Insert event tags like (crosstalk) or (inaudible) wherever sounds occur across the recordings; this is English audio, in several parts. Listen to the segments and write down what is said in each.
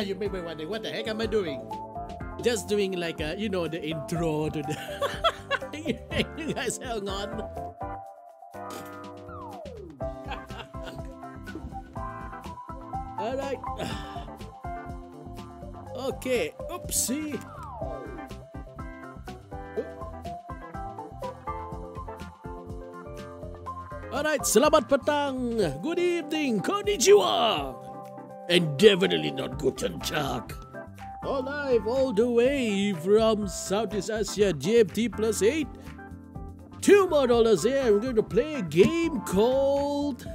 you may be wondering, what the heck am I doing? Just doing like a, you know, the intro to the. (laughs) you guys hang on. All right. Okay. Oopsie. Alright, selamat petang, good evening, konnichiwa, and definitely not guten tag. All live all the way from Southeast Asia, GMT plus 8. Two more dollars here, we're going to play a game called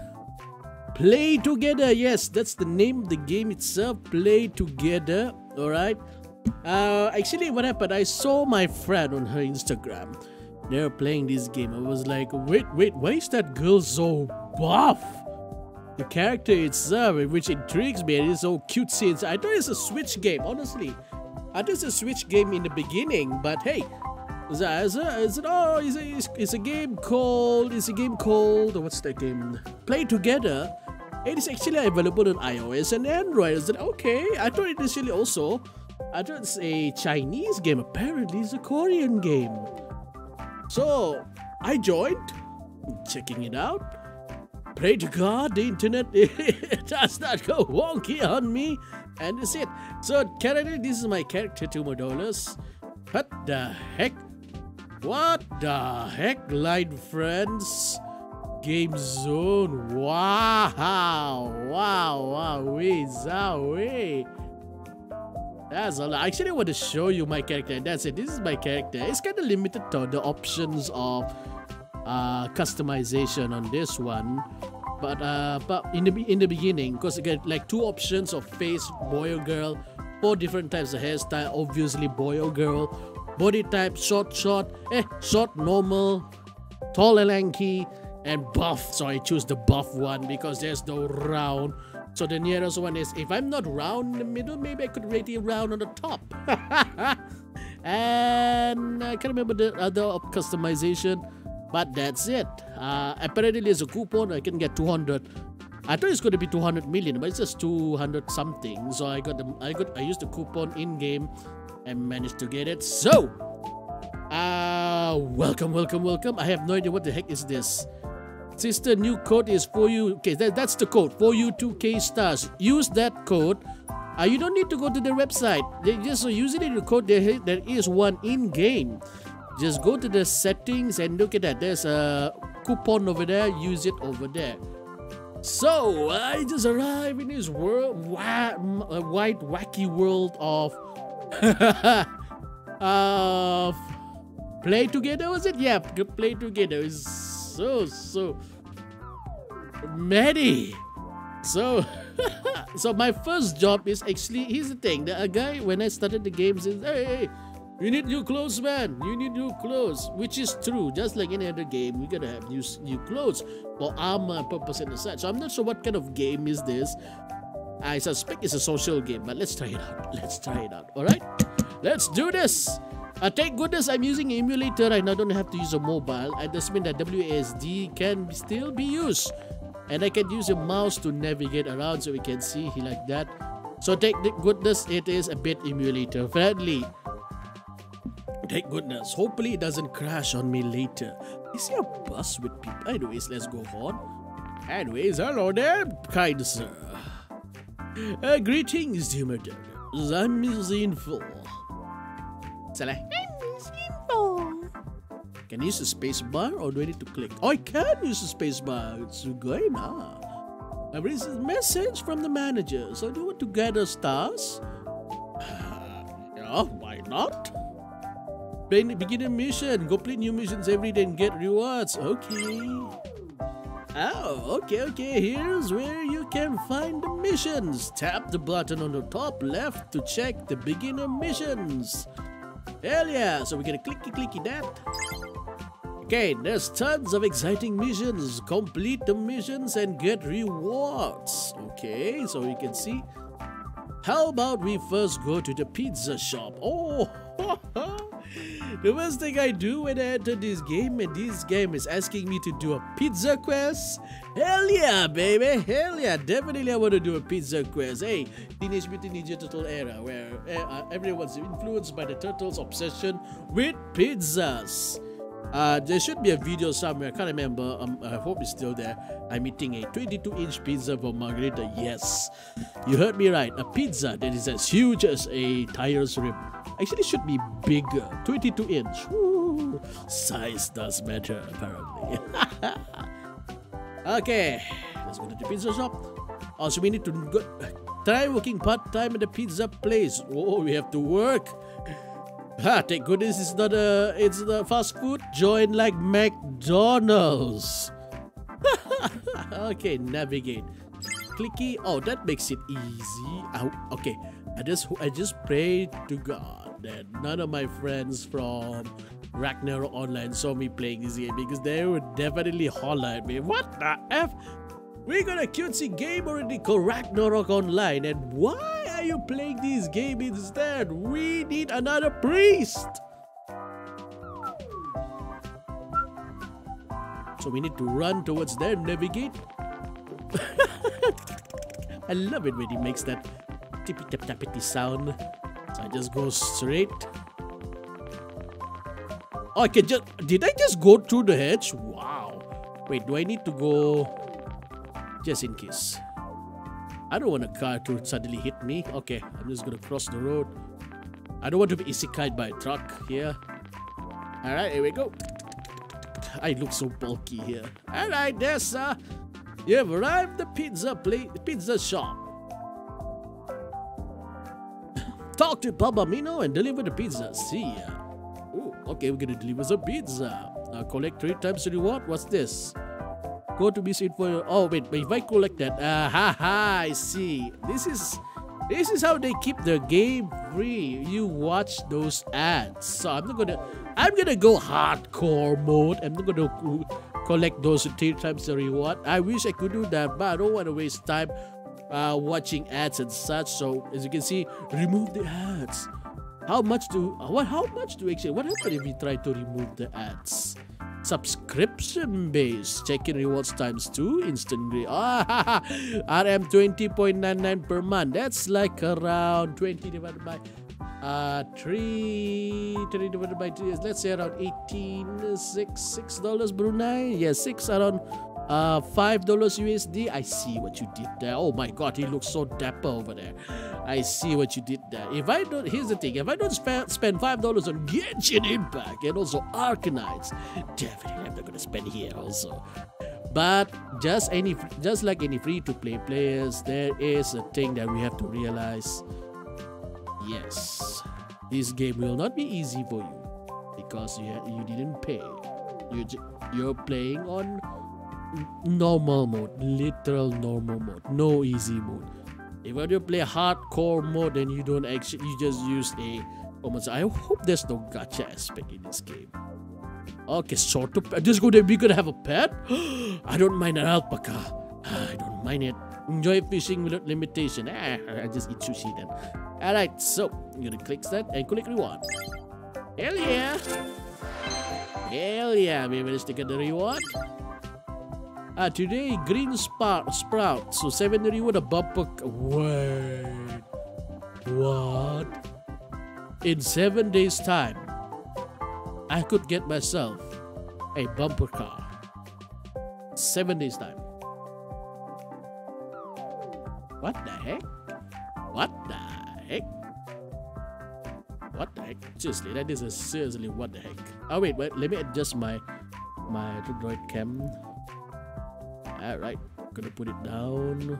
Play Together. Yes, that's the name of the game itself, Play Together. Alright. Uh, actually, what happened, I saw my friend on her Instagram they were playing this game. I was like, wait, wait, why is that girl so buff? The character itself, which intrigues me, and it is so cutesy. I thought it's a Switch game, honestly. I thought it's a Switch game in the beginning, but hey, is it, oh, is it, is it oh, it's a, it's a game called, it's a game called, what's that game? Play Together. It is actually available on iOS and Android. Is it okay? I thought initially also, I thought it's a Chinese game. Apparently, it's a Korean game. So I joined, checking it out. Pray to God the internet (laughs) does not go wonky on me. And that's it. So currently this is my character, two more dollars. What the heck? What the heck, line friends? Game zone. Wow. Wow. Wow. Wee. Zowie. That's all. I actually want to show you my character. That's it. This is my character. It's kind of limited to the options of uh, customization on this one. But uh, but in the in the beginning, because you get like two options of face, boy or girl, four different types of hairstyle. Obviously, boy or girl. Body type, short, short, eh, short, normal, tall and lanky, and buff. So I choose the buff one because there's no round so the nearest one is, if I'm not round in the middle, maybe I could rate it round on the top. (laughs) and I can't remember the other customization, but that's it. Uh, apparently there's a coupon, I can get 200. I thought it's going to be 200 million, but it's just 200 something. So I got the, I got, I used the coupon in game and managed to get it. So, uh, welcome, welcome, welcome. I have no idea what the heck is this. Sister, new code is for you. Okay, that, that's the code for you 2K stars. Use that code. Uh, you don't need to go to the website. They just using the code. There, there is one in game. Just go to the settings and look at that. There's a coupon over there. Use it over there. So I just arrived in this world, white, wacky world of (laughs) of play together. Was it? Yeah, play together. Is so so many. So, (laughs) so my first job is actually here's the thing. The a guy when I started the game says, "Hey, hey, you need new clothes, man. You need new clothes," which is true. Just like any other game, we gotta have new new clothes for armor purpose and such. So I'm not sure what kind of game is this. I suspect it's a social game, but let's try it out. Let's try it out. All right, let's do this. Uh, thank goodness I'm using emulator and I don't have to use a mobile. And this means that WASD can still be used and I can use a mouse to navigate around so we can see he like that so thank goodness it is a bit emulator friendly thank goodness hopefully it doesn't crash on me later is there a bus with people anyways let's go on anyways hello there kind sir uh, greetings dear madam I'm Zinful. Salah. Can I use the space bar or do I need to click? Oh, I can use the space bar. It's good, huh? I've received a message from the manager. So do you want to gather stars? (sighs) yeah, why not? Begin a mission. Complete new missions every day and get rewards. Okay. Oh, okay, okay. Here's where you can find the missions. Tap the button on the top left to check the beginner missions. Hell yeah. So we're gonna clicky clicky that. Okay, there's tons of exciting missions. Complete the missions and get rewards. Okay, so you can see. How about we first go to the pizza shop? Oh, (laughs) the first thing I do when I enter this game and this game is asking me to do a pizza quest. Hell yeah, baby. Hell yeah. Definitely I want to do a pizza quest. Hey, Teenage Mutant Ninja Turtle era where uh, everyone's influenced by the turtles' obsession with pizzas. Uh, there should be a video somewhere. I can't remember. Um, I hope it's still there. I'm eating a 22-inch pizza from Margherita. Yes, you heard me right. A pizza that is as huge as a tire's rim. Actually, should be bigger. 22 inch. Size does matter, apparently. (laughs) okay, let's go to the pizza shop. Also, we need to go, try working part-time at the pizza place. Oh, we have to work. Ha, thank goodness it's not a it's the fast food joint like McDonald's. (laughs) okay, navigate. Clicky. Oh, that makes it easy. Oh, okay, I just I just pray to God that none of my friends from Ragnarok Online saw me playing this game because they would definitely holler at me. What the f? We got a cutesy game already called Ragnarok Online, and why are you playing this game instead? We need another priest! So we need to run towards there, navigate. (laughs) I love it when he makes that tippy tap tappity sound. So I just go straight. Oh, I can just. Did I just go through the hedge? Wow. Wait, do I need to go just in case. I don't want a car to suddenly hit me. Okay, I'm just gonna cross the road. I don't want to be isekai by a truck here. Alright, here we go. I look so bulky here. Alright, there's uh you have arrived the pizza plate pizza shop. Talk to Mino and deliver the pizza. See ya. Ooh, okay, we're gonna deliver some pizza. Uh, collect three times the reward. What's this? Go to visit for oh wait, if I collect that, uh, ha ha, I see. This is this is how they keep the game free. You watch those ads. So I'm not gonna I'm gonna go hardcore mode. I'm not gonna collect those three times the reward. I wish I could do that, but I don't want to waste time uh, watching ads and such. So as you can see, remove the ads. How much do what? How much do actually? What happens if we try to remove the ads? Subscription based check-in rewards times 2 instantly. (laughs) Ah rm 20.99 per month. That's like around 20 divided by uh 3 20 divided by 3 let's say around 18 6 6 dollars brunei? Yeah 6 around uh, five dollars USD. I see what you did there. Oh my god, he looks so dapper over there. I see what you did there. If I don't, here's the thing: if I don't spend spend five dollars on Genshin Impact and also Arknights, definitely I'm not gonna spend here also. But just any, just like any free-to-play players, there is a thing that we have to realize. Yes, this game will not be easy for you because you you didn't pay. You you're playing on normal mode, literal normal mode, no easy mode. If you play hardcore mode, then you don't actually, you just use a, almost, I hope there's no gacha aspect in this game. Okay, sort of, just go there, we gonna have a pet? (gasps) I don't mind an alpaca. I don't mind it. Enjoy fishing without limitation. Ah, I just eat sushi then. Alright, so, I'm gonna click that and click reward. Hell yeah! Hell yeah, we managed to get the reward. Ah, today, green sprout, sprout. So, 7 reward a bumper. Wait. What? In 7 days' time, I could get myself a bumper car. 7 days' time. What the heck? What the heck? What the heck? Seriously, that is a seriously what the heck. Oh wait, wait, let me adjust my my Android cam. Alright, gonna put it down.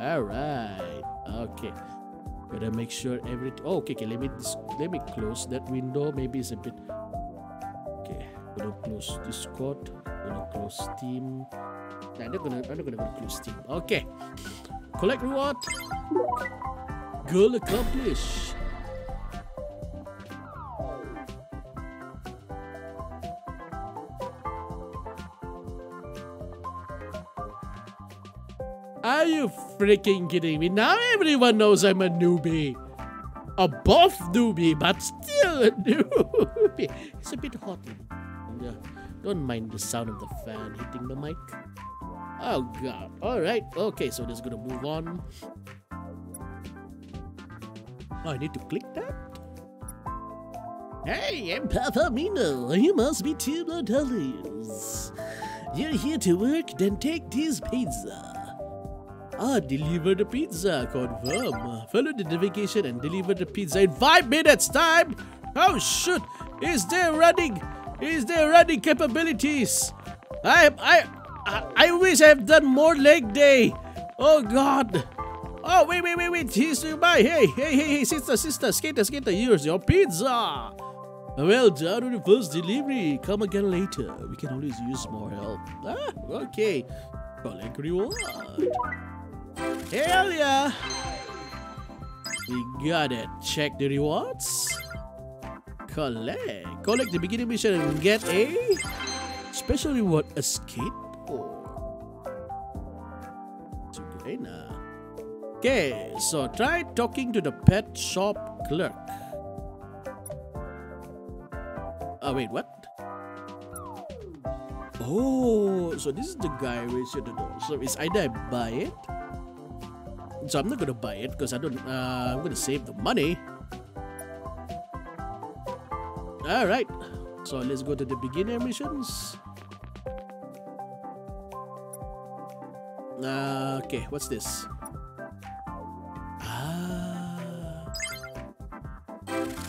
Alright, okay. Gotta make sure everything. Oh, okay, okay. Let me let me close that window. Maybe it's a bit. Okay, gonna close Discord. Gonna close Steam. Nah, I'm not gonna I'm not gonna, close Steam. Okay, collect reward. Goal accomplished. Are you freaking kidding me? Now everyone knows I'm a newbie. a buff newbie, but still a (laughs) newbie. It's a bit hot. Yeah, don't mind the sound of the fan hitting the mic. Oh god. Alright, okay, so just gonna move on. I need to click that? Hey, I'm Papa Mino. You must be two dollars. You're here to work? Then take this pizza. Ah, deliver the pizza. Confirm. Follow the navigation and deliver the pizza in five minutes time. Oh shoot! Is there running? Is there running capabilities? I I I, I wish I've done more leg day. Oh God. Oh wait wait wait wait. He's by. Hey hey hey hey sister sister skater skater. Here's your pizza. Well done on the first delivery. Come again later. We can always use more help. Ah, okay. Collect reward. Hell yeah! We got it. Check the rewards. Collect. Collect the beginning mission and get a special reward, a skateboard. Okay, so try talking to the pet shop clerk. Oh, wait, what? Oh, so this is the guy we should know. So it's either I buy it so I'm not gonna buy it because I don't. Uh, I'm gonna save the money. All right. So let's go to the beginner missions. Uh, okay, what's this? Ah,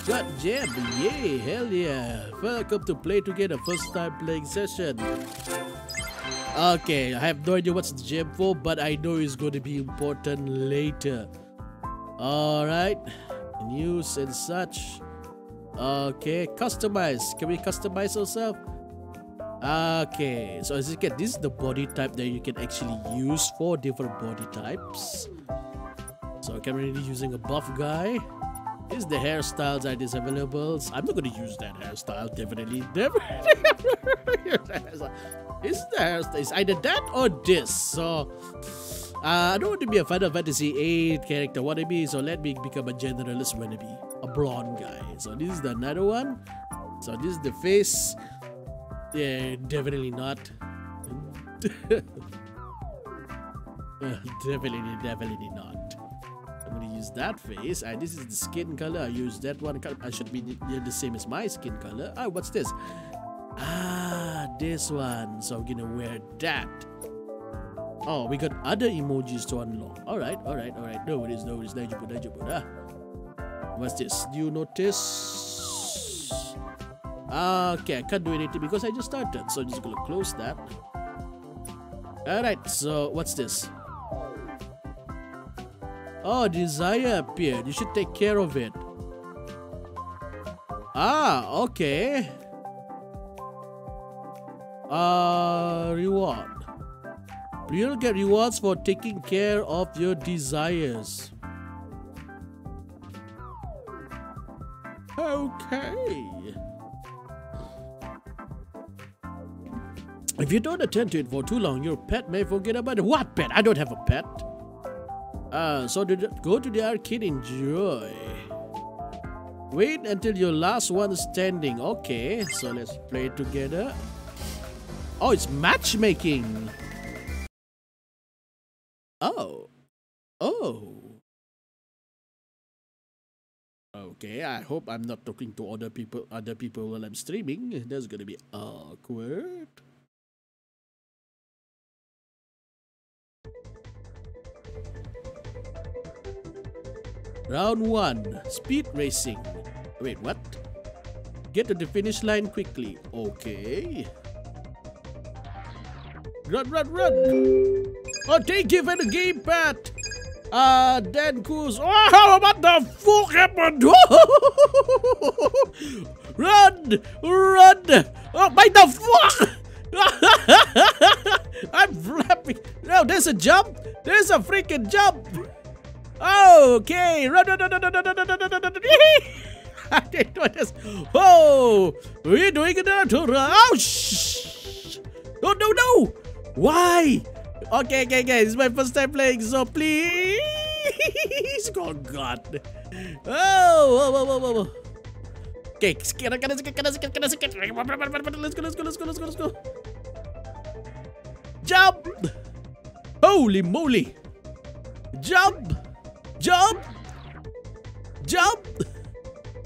got jam! Yay! Hell yeah! Welcome to play together. First time playing session. Okay, I have no idea what's the gem for, but I know it's going to be important later. Alright, news and such. Okay, customize. Can we customize ourselves? Okay, so as you get, this is the body type that you can actually use for different body types. So I'm currently using a buff guy. Is the hairstyles that is available? I'm not going to use that hairstyle, definitely. (laughs) Definitely. is the hairstyle. It's either that or this. So, uh, I don't want to be a Final Fantasy 8 character wannabe, so let me become a generalist wannabe. A blonde guy. So, this is the another one. So, this is the face. Yeah, definitely not. (laughs) definitely, definitely not. I'm gonna use that face. And this is the skin color. I use that one. I should be the same as my skin color. Ah, what's this? Ah, this one. So I'm gonna wear that. Oh, we got other emojis to unlock. Alright, alright, alright. No worries, no worries. Najibun, najibun. Ah. What's this? Do you notice? Ah, okay, I can't do anything because I just started. So I'm just gonna close that. Alright, so what's this? Oh, desire appeared. You should take care of it. Ah, okay. Uh, reward. You'll get rewards for taking care of your desires. Okay. If you don't attend to it for too long, your pet may forget about it. What pet? I don't have a pet. Uh, so go to the arcade, enjoy. Wait until your last one standing. Okay, so let's play together. Oh, it's matchmaking. Oh. Oh. Okay, I hope I'm not talking to other people other people while I'm streaming. That's gonna be awkward. Round 1. Speed Racing. Wait, what? Get to the finish line quickly. Okay. Run, run, run! Oh, thank you for the gamepad! Uh, Dan Kuz. Oh, what the fuck happened? (laughs) run! Run! Oh, by the fuck! (laughs) I'm flapping. No, there's a jump. There's a freaking jump. Okay, run, run, run, run, run, run, run, run, run, run. I didn't do. Oh, we're doing it to Oh, shh. No, no, no. Why? Okay, okay, okay. This is my first time playing, so please. oh God. Oh, whoa, whoa, whoa, kanan sikit. Let's go, let's go, let's go, let's go, let's go. Jump! Holy moly! Jump! Jump! Jump!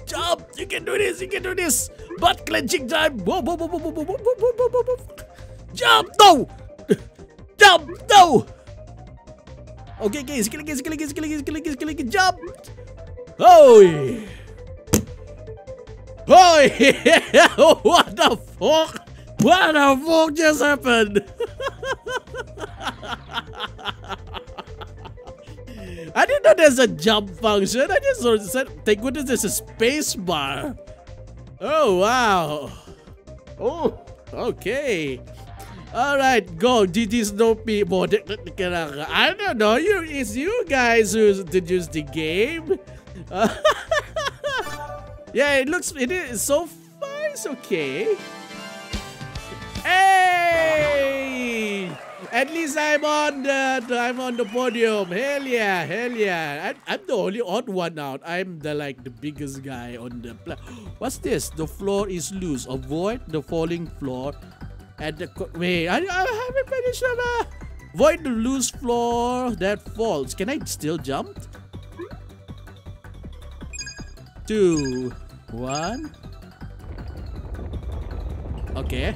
Jump! You can do this, you can do this! Butt clenching time! Whoa, whoa, whoa, whoa, whoa, whoa, whoa, whoa, whoa, whoa. Jump! No! (laughs) Jump! No! Okay, okay, sikit lagi, sikit lagi, sikit lagi, sikit lagi, sikit lagi, jump! Oh! Oh! (laughs) what the fuck? What the fuck just happened? (laughs) I didn't know there's a jump function. I just said, thank goodness there's a space bar. Oh, wow. Oh, okay. All right, go. GG Snoopy. I don't know. You, it's you guys who introduced the game. (laughs) yeah, it looks. It is so far. It's okay. Hey! At least I'm on the I'm on the podium. Hell yeah, hell yeah. I'm, I'm the only odd one out. I'm the like the biggest guy on the What's this? The floor is loose. Avoid the falling floor at the wait, I, I haven't finished it. Avoid the loose floor that falls. Can I still jump? Two, one. Okay.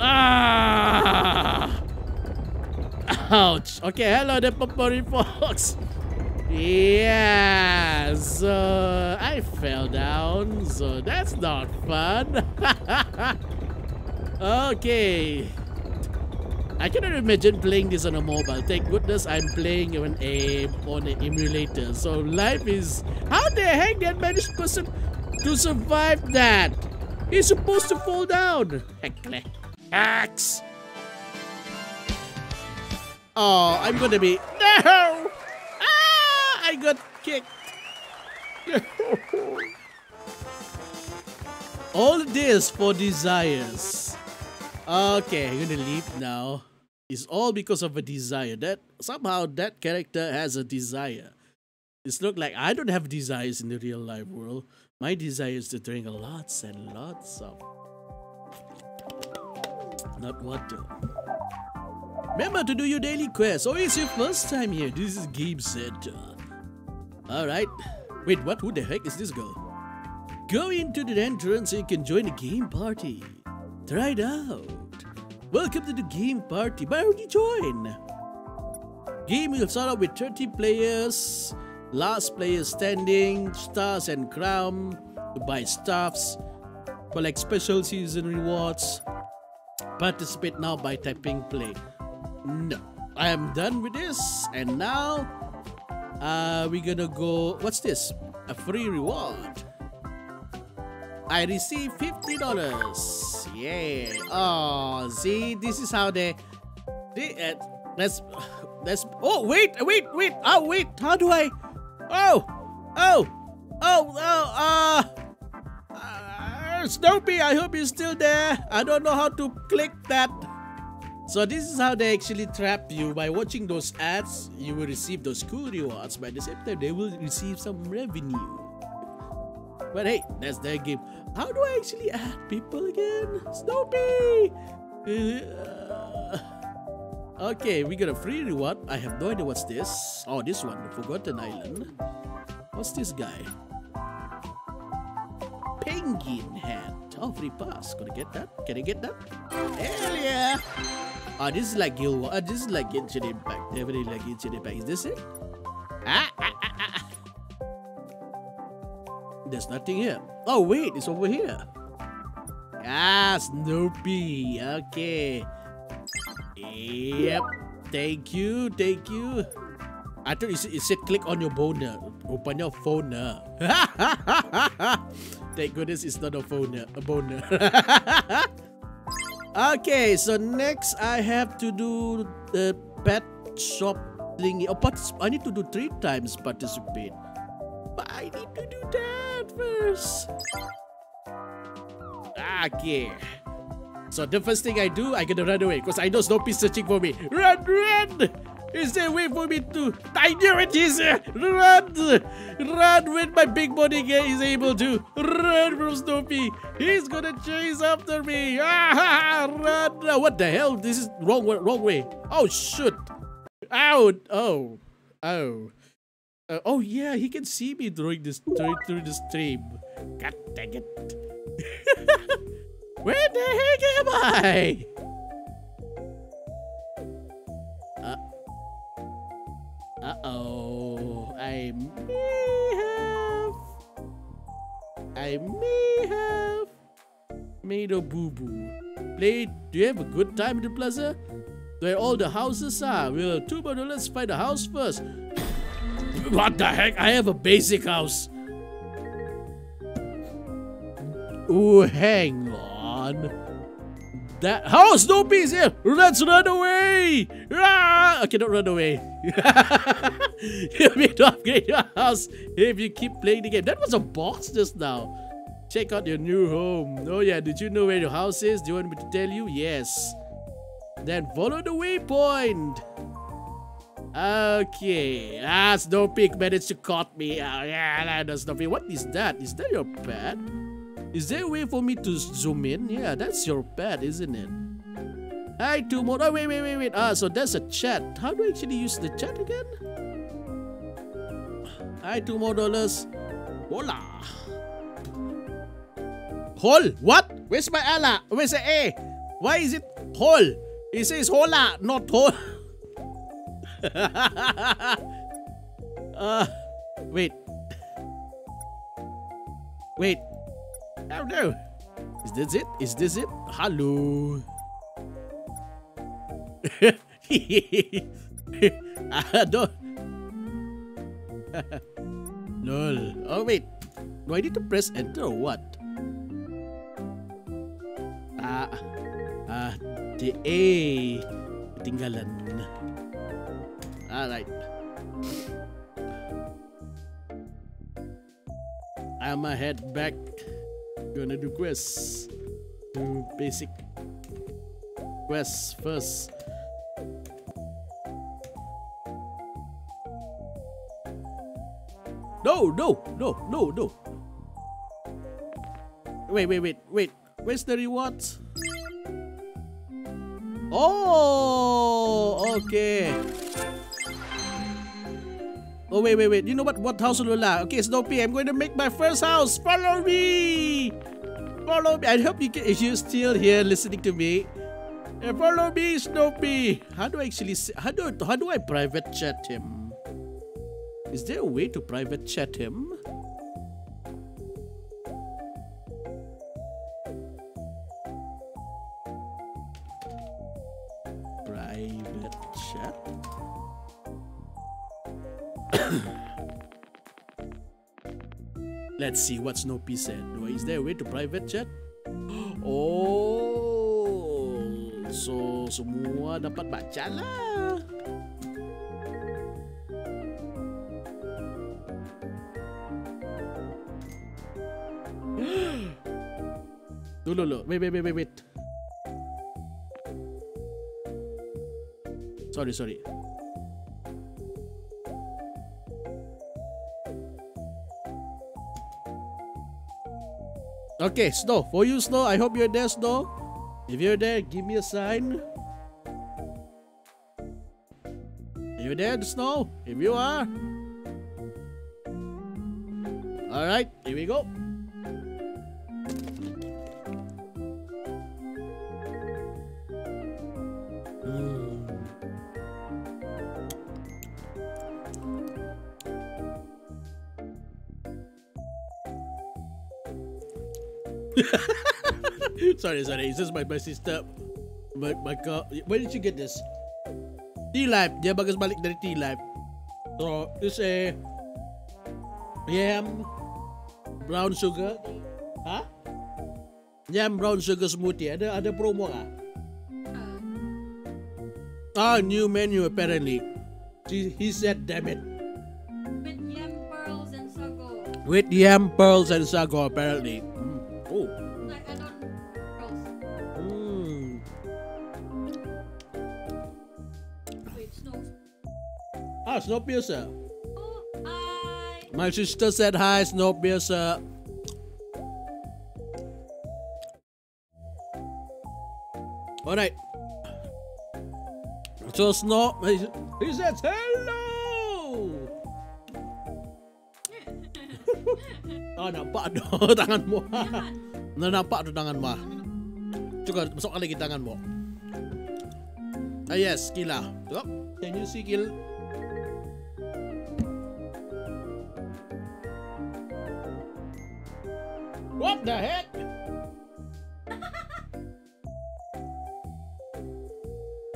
Ah! Ouch. Okay, hello, the Popori Fox. Yeah, so I fell down, so that's not fun. (laughs) Okay. I cannot imagine playing this on a mobile. Thank goodness I'm playing on a on an emulator. So life is how the heck did manage person to survive that? He's supposed to fall down. Heckle. Axe. Oh, I'm gonna be no. Ah, I got kicked. (laughs) All this for desires. Okay, I'm gonna leave now. It's all because of a desire. That somehow that character has a desire. It's not like I don't have desires in the real life world. My desire is to drink lots and lots of not water. Remember to do your daily quest. Oh, it's your first time here. This is Game Center. Alright. Wait, what? Who the heck is this girl? Go into the entrance so you can join the game party. Try it out. Welcome to the game party. Why would you join? Game will start with 30 players. Last player standing, stars and crown. To buy stuffs. Collect special season rewards. Participate now by typing play. No. I am done with this. And now, uh, we're gonna go. What's this? A free reward. I received $50. Yeah. Oh, see, this is how they... they uh, let's... Let's... Oh, wait, wait, wait. Oh, wait. How do I... Oh! Oh! Oh, oh, uh... Snoopy, I hope you're still there. I don't know how to click that. So this is how they actually trap you. By watching those ads, you will receive those cool rewards. By the same time, they will receive some revenue. But hey, that's their game. How do I actually add people again? Snoopy! Uh, okay, we got a free reward. I have no idea what's this. Oh, this one, the Forgotten Island. What's this guy? Penguin hat. Oh, free pass. Gonna get that? Can I get that? Hell yeah! Oh, this is like Guild Wars. Uh, this is like Genshin Impact. Definitely like Genshin Impact. Is this it? Ah, ah, ah, ah. ah. There's nothing here. Oh, wait, it's over here. Ah, Snoopy. Okay. Yep. Thank you, thank you. I thought it said click on your boner. Rupanya phoner. Ah. (laughs) Thank goodness it's not a phoner, ah, a boner. Ah. (laughs) okay, so next I have to do the pet shop thingy. Oh, but I need to do three times participate. But I need to do that first. Okay. So the first thing I do, I gotta run away because I know Snoopy's searching for me. Run, run! Is there a way for me to... I knew it is! Run! Run when my big body is able to. Run from Snoopy! He's gonna chase after me! (laughs) Ah, run! What the hell? This is wrong, wrong way. Oh, shoot! Out! Oh. Oh. Uh, oh yeah, he can see me during this during, through the stream. God dang it! (laughs) Where the heck am I? Uh oh, I may have, I may have made a boo boo. Play. Do you have a good time in the plaza? Where all the houses are. Well, two more. Let's find a house first. (coughs) What the heck? I have a basic house. Ooh, hang on. That house, no peace here. Let's run away. Ah, I cannot run away. you need to upgrade your house if you keep playing the game. That was a box just now. Check out your new home. Oh yeah, did you know where your house is? Do you want me to tell you? Yes. Then follow the waypoint. Okay. Ah, Snoopy managed to caught me. Uh, yeah, Snoopy. What is that? Is that your pet? Is there a way for me to zoom in? Yeah, that's your pet, isn't it? Hi, two more. Oh, wait, wait, wait, wait. Ah, so there's a chat. How do I actually use the chat again? Hi, two more dollars. Hola. Hol. What? Where's my ala? Where's the A? Why is it hol? It says hola, not hol. (laughs) uh, wait. Wait. Oh no. Is this it? Is this it? Hello. (laughs) I don't. (laughs) Lol. Oh wait. Do I need to press enter or what? Ah. Ah. The A. Ketinggalan. Alright. I'ma head back. Gonna do quests. Do basic quests first. No, no, no, no, no. Wait, wait, wait, wait. Where's the rewards? Oh, okay. Oh, wait, wait, wait. You know what? What house will allow? Okay, Snoopy, I'm going to make my first house. Follow me. Follow me. I hope you can, if you're still here listening to me. Follow me, Snoopy. How do I actually, how do, how do I private chat him? Is there a way to private chat him? (coughs) Let's see what Snoopy said. Is there a way to private chat? (gasps) Oh, so semua dapat baca lah. (gasps) Look. Wait, wait, wait, wait, wait. Sorry, sorry. Okay, Snow. For you, Snow. I hope you're there, Snow. If you're there, give me a sign. Are you there, Snow? If you are. Alright, here we go. (laughs) sorry, sorry. It's just my, my sister. My, my car. Where did you get this? T-Life. Dia bagus balik dari T-Life. So it's a yam, brown sugar, huh? Yam brown sugar smoothie. Ada ada promo kah? Ah, new menu apparently. He, he said, damn it. With yam pearls and sago. With yam pearls and sago apparently. Ah, Snowpiercer. Oh, hi. My sister said hi, Snowpiercer. Alright. So Snow he says hello. (laughs) oh nampak tu (laughs) tangan mo. Na nampak tu tangan mo. Cuba masuk lagi tangan mo. Ah yes, Kila. Tengok. Can you see Kila? What the heck?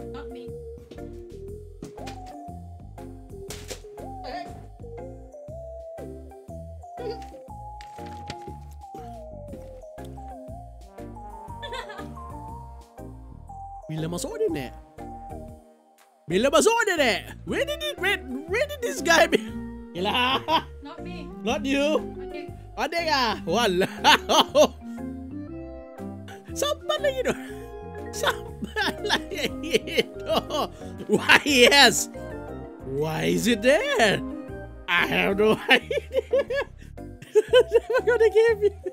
Not me. Bila masuk dia ni? Bila masuk dia ni? Where did it, where, where did this guy be? Gila. Not me. (laughs) Not you. Adik ah. Walau. (laughs) Sampai lagi tu. Sampai lagi itu. Why yes? Why is it there? I have no (laughs) idea. (laughs) I'm gonna give you.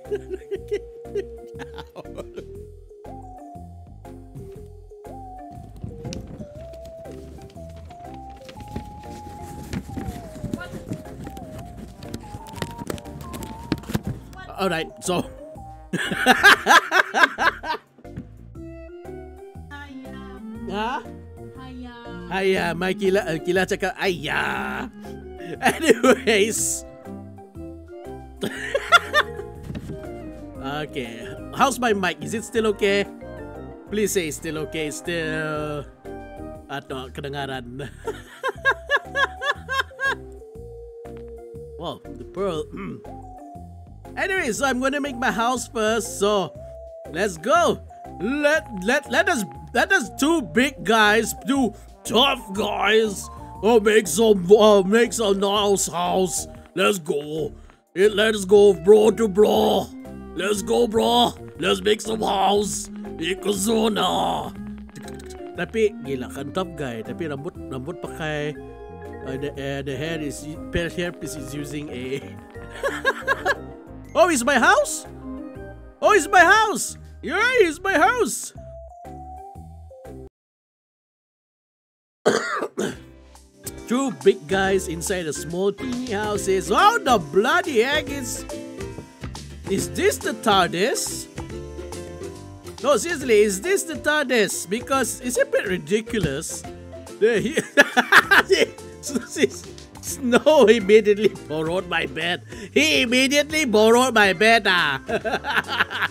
All right, so (laughs) Ayah. ah. Ayah. Ayah, my kila, uh, kila cakap ayah. (laughs) Anyways. (laughs) okay. How's my mic? Is it still okay? Please say still okay. Still. Atau kedengaran. well, the pearl. Anyways, so I'm gonna make my house first. So, let's go. Let let let us let us two big guys, two tough guys, oh make some uh, make some nice house. Let's go. It, let's go, bro to bro. Let's go, bro. Let's make some house. Ikozona. Tapi gila kan tough guy. Tapi rambut rambut pakai uh, the uh, the hair is hair hairpiece is using a. (laughs) oh, it's my house. Oh, it's my house. Yeah, it's my house. (coughs) Two big guys inside a small teeny house is oh the bloody heck is is this the TARDIS? No, seriously, is this the TARDIS? Because it's a bit ridiculous. There (laughs) he Snow (laughs) immediately borrowed my bed. He immediately borrowed my bed. Ah. (laughs)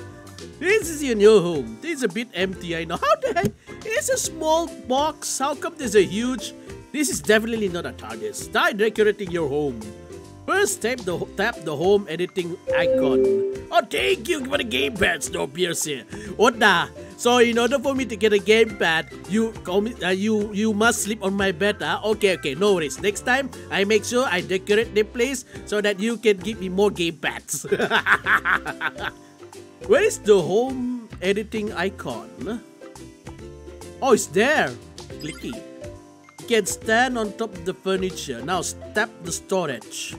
this is your new home. This is a bit empty, I know. How the heck? It's a small box. How come there's a huge... This is definitely not a TARDIS. Start decorating your home. First, tap the tap the home editing icon. Oh, thank you for the gamepad, Snowpiercer. What the? So, in order for me to get a gamepad, you call me uh, you you must sleep on my bed. Huh? Okay, okay, no worries. Next time, I make sure I decorate the place so that you can give me more gamepads. (laughs) Where is the home editing icon? Oh, it's there. Clicky. Can stand on top of the furniture. Now tap the storage.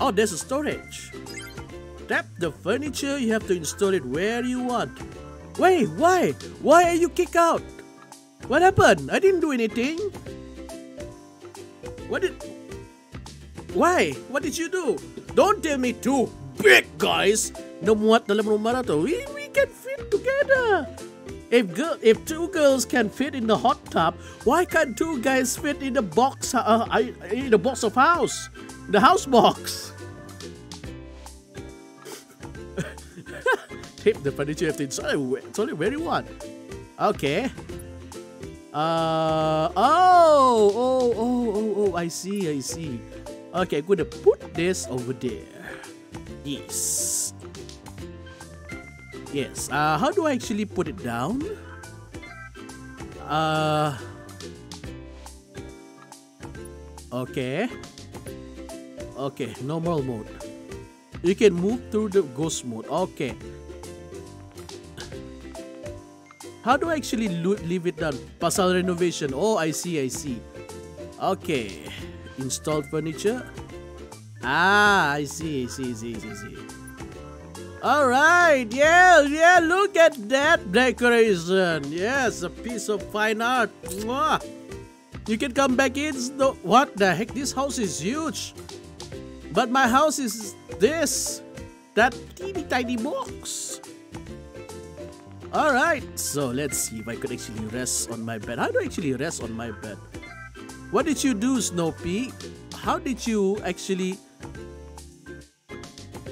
Oh, there's a storage. Tap the furniture. You have to install it where you want. Wait, why? Why are you kicked out? What happened? I didn't do anything. What did... Why? What did you do? Don't tell me two big guys No muat dalam rumah na. We, we can fit together. If girl, if two girls can fit in the hot tub, why can't two guys fit in the box? Uh, in the box of house, the house box. (laughs) Tip the furniture have to install it. Install it where you want. Okay. Uh oh oh oh oh oh! I see, I see. Okay, I'm gonna put this over there. Yes. Yes. Uh, how do I actually put it down? Uh. Okay. Okay, normal mode. You can move through the ghost mode. Okay. How do I actually leave it down? Pasal renovation. Oh, I see, I see. Okay. Installed furniture. Ah, I see, I see, I see, I see. Alright, yeah, yeah, look at that decoration. Yes, a piece of fine art. Mwah. You can come back in. No, what the heck? This house is huge. But my house is this. That teeny tiny box. Alright, so let's see if I could actually rest on my bed. How do I actually rest on my bed? What did you do, Snoopy? How did you actually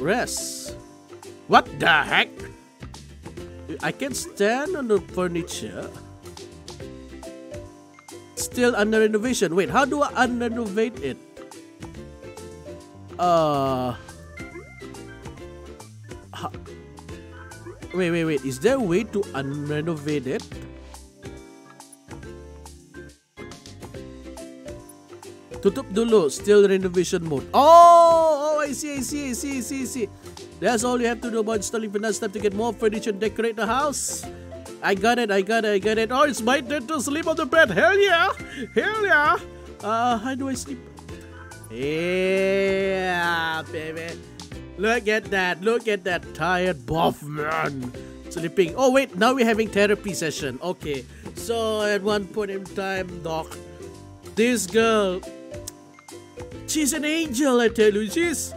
rest? What the heck? I can stand on the furniture. Still under renovation. Wait, how do I unrenovate it? Uh... Wait, wait, wait. Is there a way to unrenovate it? Tutup dulu. Still renovation mode. Oh, oh, I see, I see, I see, I see, I see. That's all you have to do about installing finance step to get more furniture and decorate the house. I got it, I got it, I got it. Oh, it's my turn to sleep on the bed. Hell yeah! Hell yeah! Uh, how do I sleep? Yeah, baby. Look at that. Look at that tired buff man. Sleeping. Oh, wait. Now we're having therapy session. Okay. So, at one point in time, Doc, this girl, she's an angel, I tell you. She's,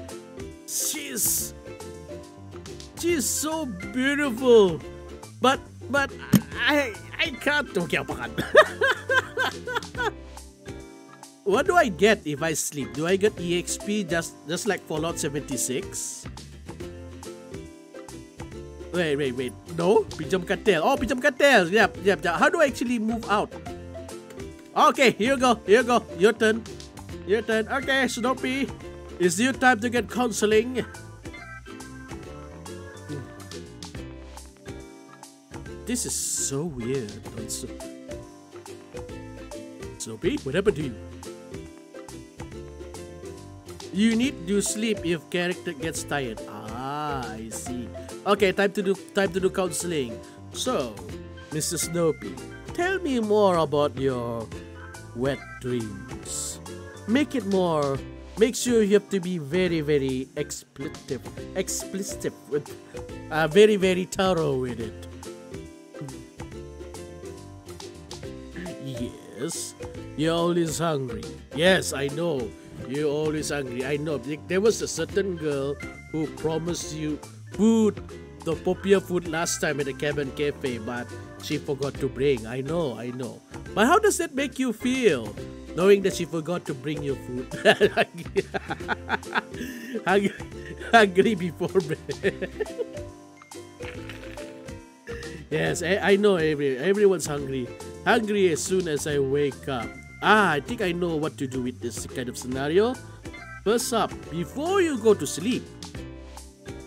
she's, she's so beautiful. But, but, I, I can't. Okay, (laughs) what do I get if I sleep? Do I get EXP just just like Fallout 76? Wait, wait, wait. No? Pinjam katil. Oh, pinjam katil. Yep, yep, yep. How do I actually move out? Okay, here you go. Here you go. Your turn. Your turn. Okay, Snoopy. It's your time to get counseling. This is so weird. Snoopy, what happened to you? You need to sleep if character gets tired. Ah, I see. Okay, time to do time to do counseling. So, Mr. Snoopy, tell me more about your wet dreams. Make it more. Make sure you have to be very, very explicit, explicit with, uh, very, very thorough with it. Yes, you're always hungry. Yes, I know. You're always hungry. I know. There was a certain girl who promised you food, the popular food last time at the cabin cafe, but she forgot to bring. I know, I know. But how does that make you feel? Knowing that she forgot to bring you food. (laughs) hungry, hungry before bed. (laughs) yes, I, I know every, everyone's hungry. Hungry as soon as I wake up. Ah, I think I know what to do with this kind of scenario. First up, before you go to sleep,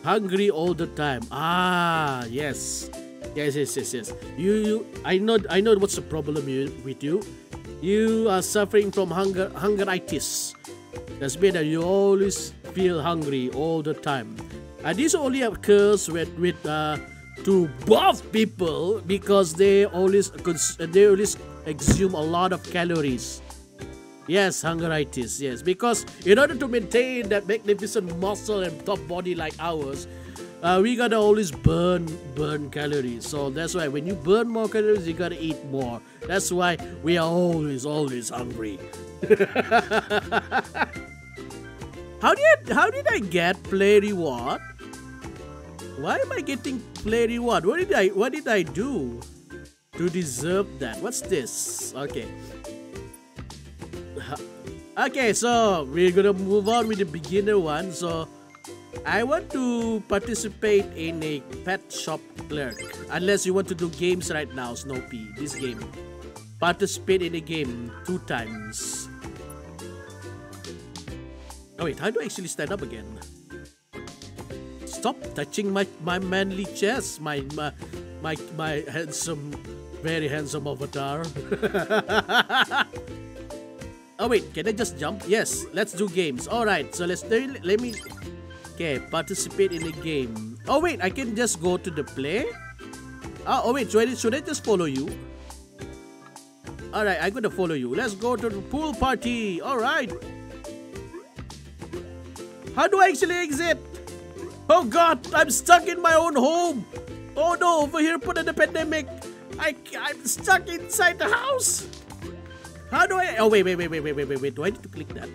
hungry all the time. Ah, yes. Yes, yes, yes, yes. You, you I know I know what's the problem you, with you. You are suffering from hunger hungeritis. That's mean that you always feel hungry all the time. And this only occurs with with uh, to buff people because they always they always exhume a lot of calories. Yes, hungeritis, yes. Because in order to maintain that magnificent muscle and top body like ours, uh, we gotta always burn burn calories. So that's why when you burn more calories, you gotta eat more. That's why we are always always hungry. (laughs) how did how did I get play reward? Why am I getting play reward? What did I what did I do? to deserve that. What's this? Okay. Okay, so we're gonna move on with the beginner one. So I want to participate in a pet shop clerk. Unless you want to do games right now, Snoopy. This game. Participate in a game two times. Oh wait, how do I actually stand up again? Stop touching my my manly chest, my my my, my handsome, very handsome avatar. (laughs) oh wait, can I just jump? Yes, let's do games. All right, so let's. Let me. Okay, participate in a game. Oh wait, I can just go to the play. Oh, oh wait, should I, should I just follow you? All right, I'm gonna follow you. Let's go to the pool party. All right. How do I actually exit? Oh God, I'm stuck in my own home. Oh no, over here put in the pandemic. I, I'm stuck inside the house. How do I? Oh wait, wait, wait, wait, wait, wait, wait, wait. Do I need to click that?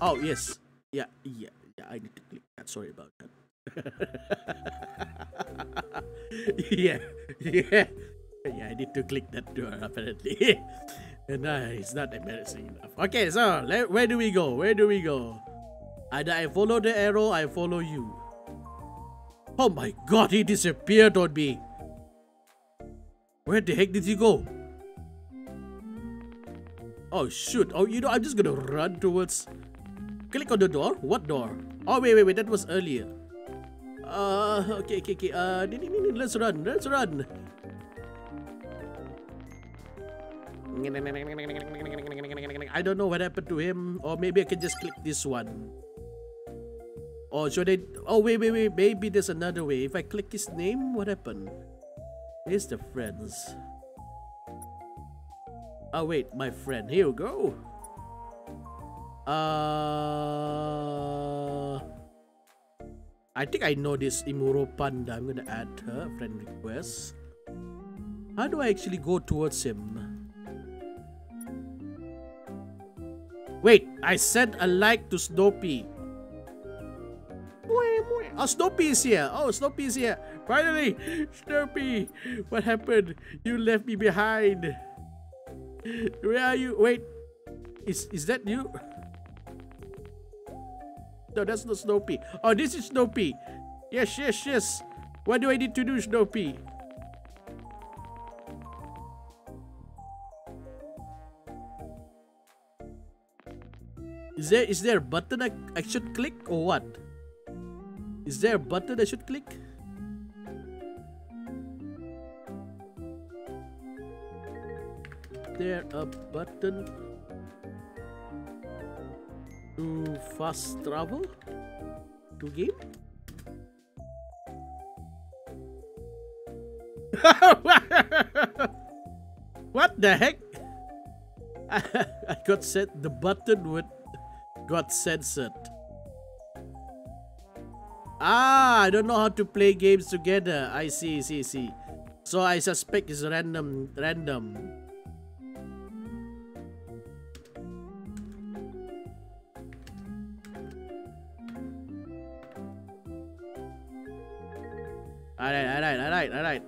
Oh yes, yeah, yeah, yeah. I need to click that. Sorry about that. (laughs) yeah, yeah, yeah. I need to click that door apparently. (laughs) and uh, it's not embarrassing enough. Okay, so where do we go? Where do we go? Either I follow the arrow, I follow you. Oh my god, he disappeared on me. Where the heck did he go? Oh shoot. Oh, you know, I'm just gonna run towards... Click on the door? What door? Oh, wait, wait, wait. That was earlier. Uh, okay, okay, okay. Uh, let's run. Let's run. I don't know what happened to him. Or maybe I can just click this one. Or should I... Oh, wait, wait, wait. Maybe there's another way. If I click his name, what happened? Here's the friends. Oh, wait. My friend. Here we go. Uh... I think I know this Imuro Panda. I'm gonna add her friend request. How do I actually go towards him? Wait, I sent a like to Snoopy. Oh, Snoopy is here. Oh, Snoopy is here. Finally, Snoopy. What happened? You left me behind. Where are you? Wait. Is, is that you? No, that's not Snoopy. Oh, this is Snoopy. Yes, yes, yes. What do I need to do, Snoopy? Is there is there a button I, I should click or what? Is there a button I should click? There a button to fast travel to game? (laughs) what the heck? (laughs) I got set the button would got censored. Ah, I don't know how to play games together. I see, see, see. So I suspect it's random, random. Alright, alright, alright, alright.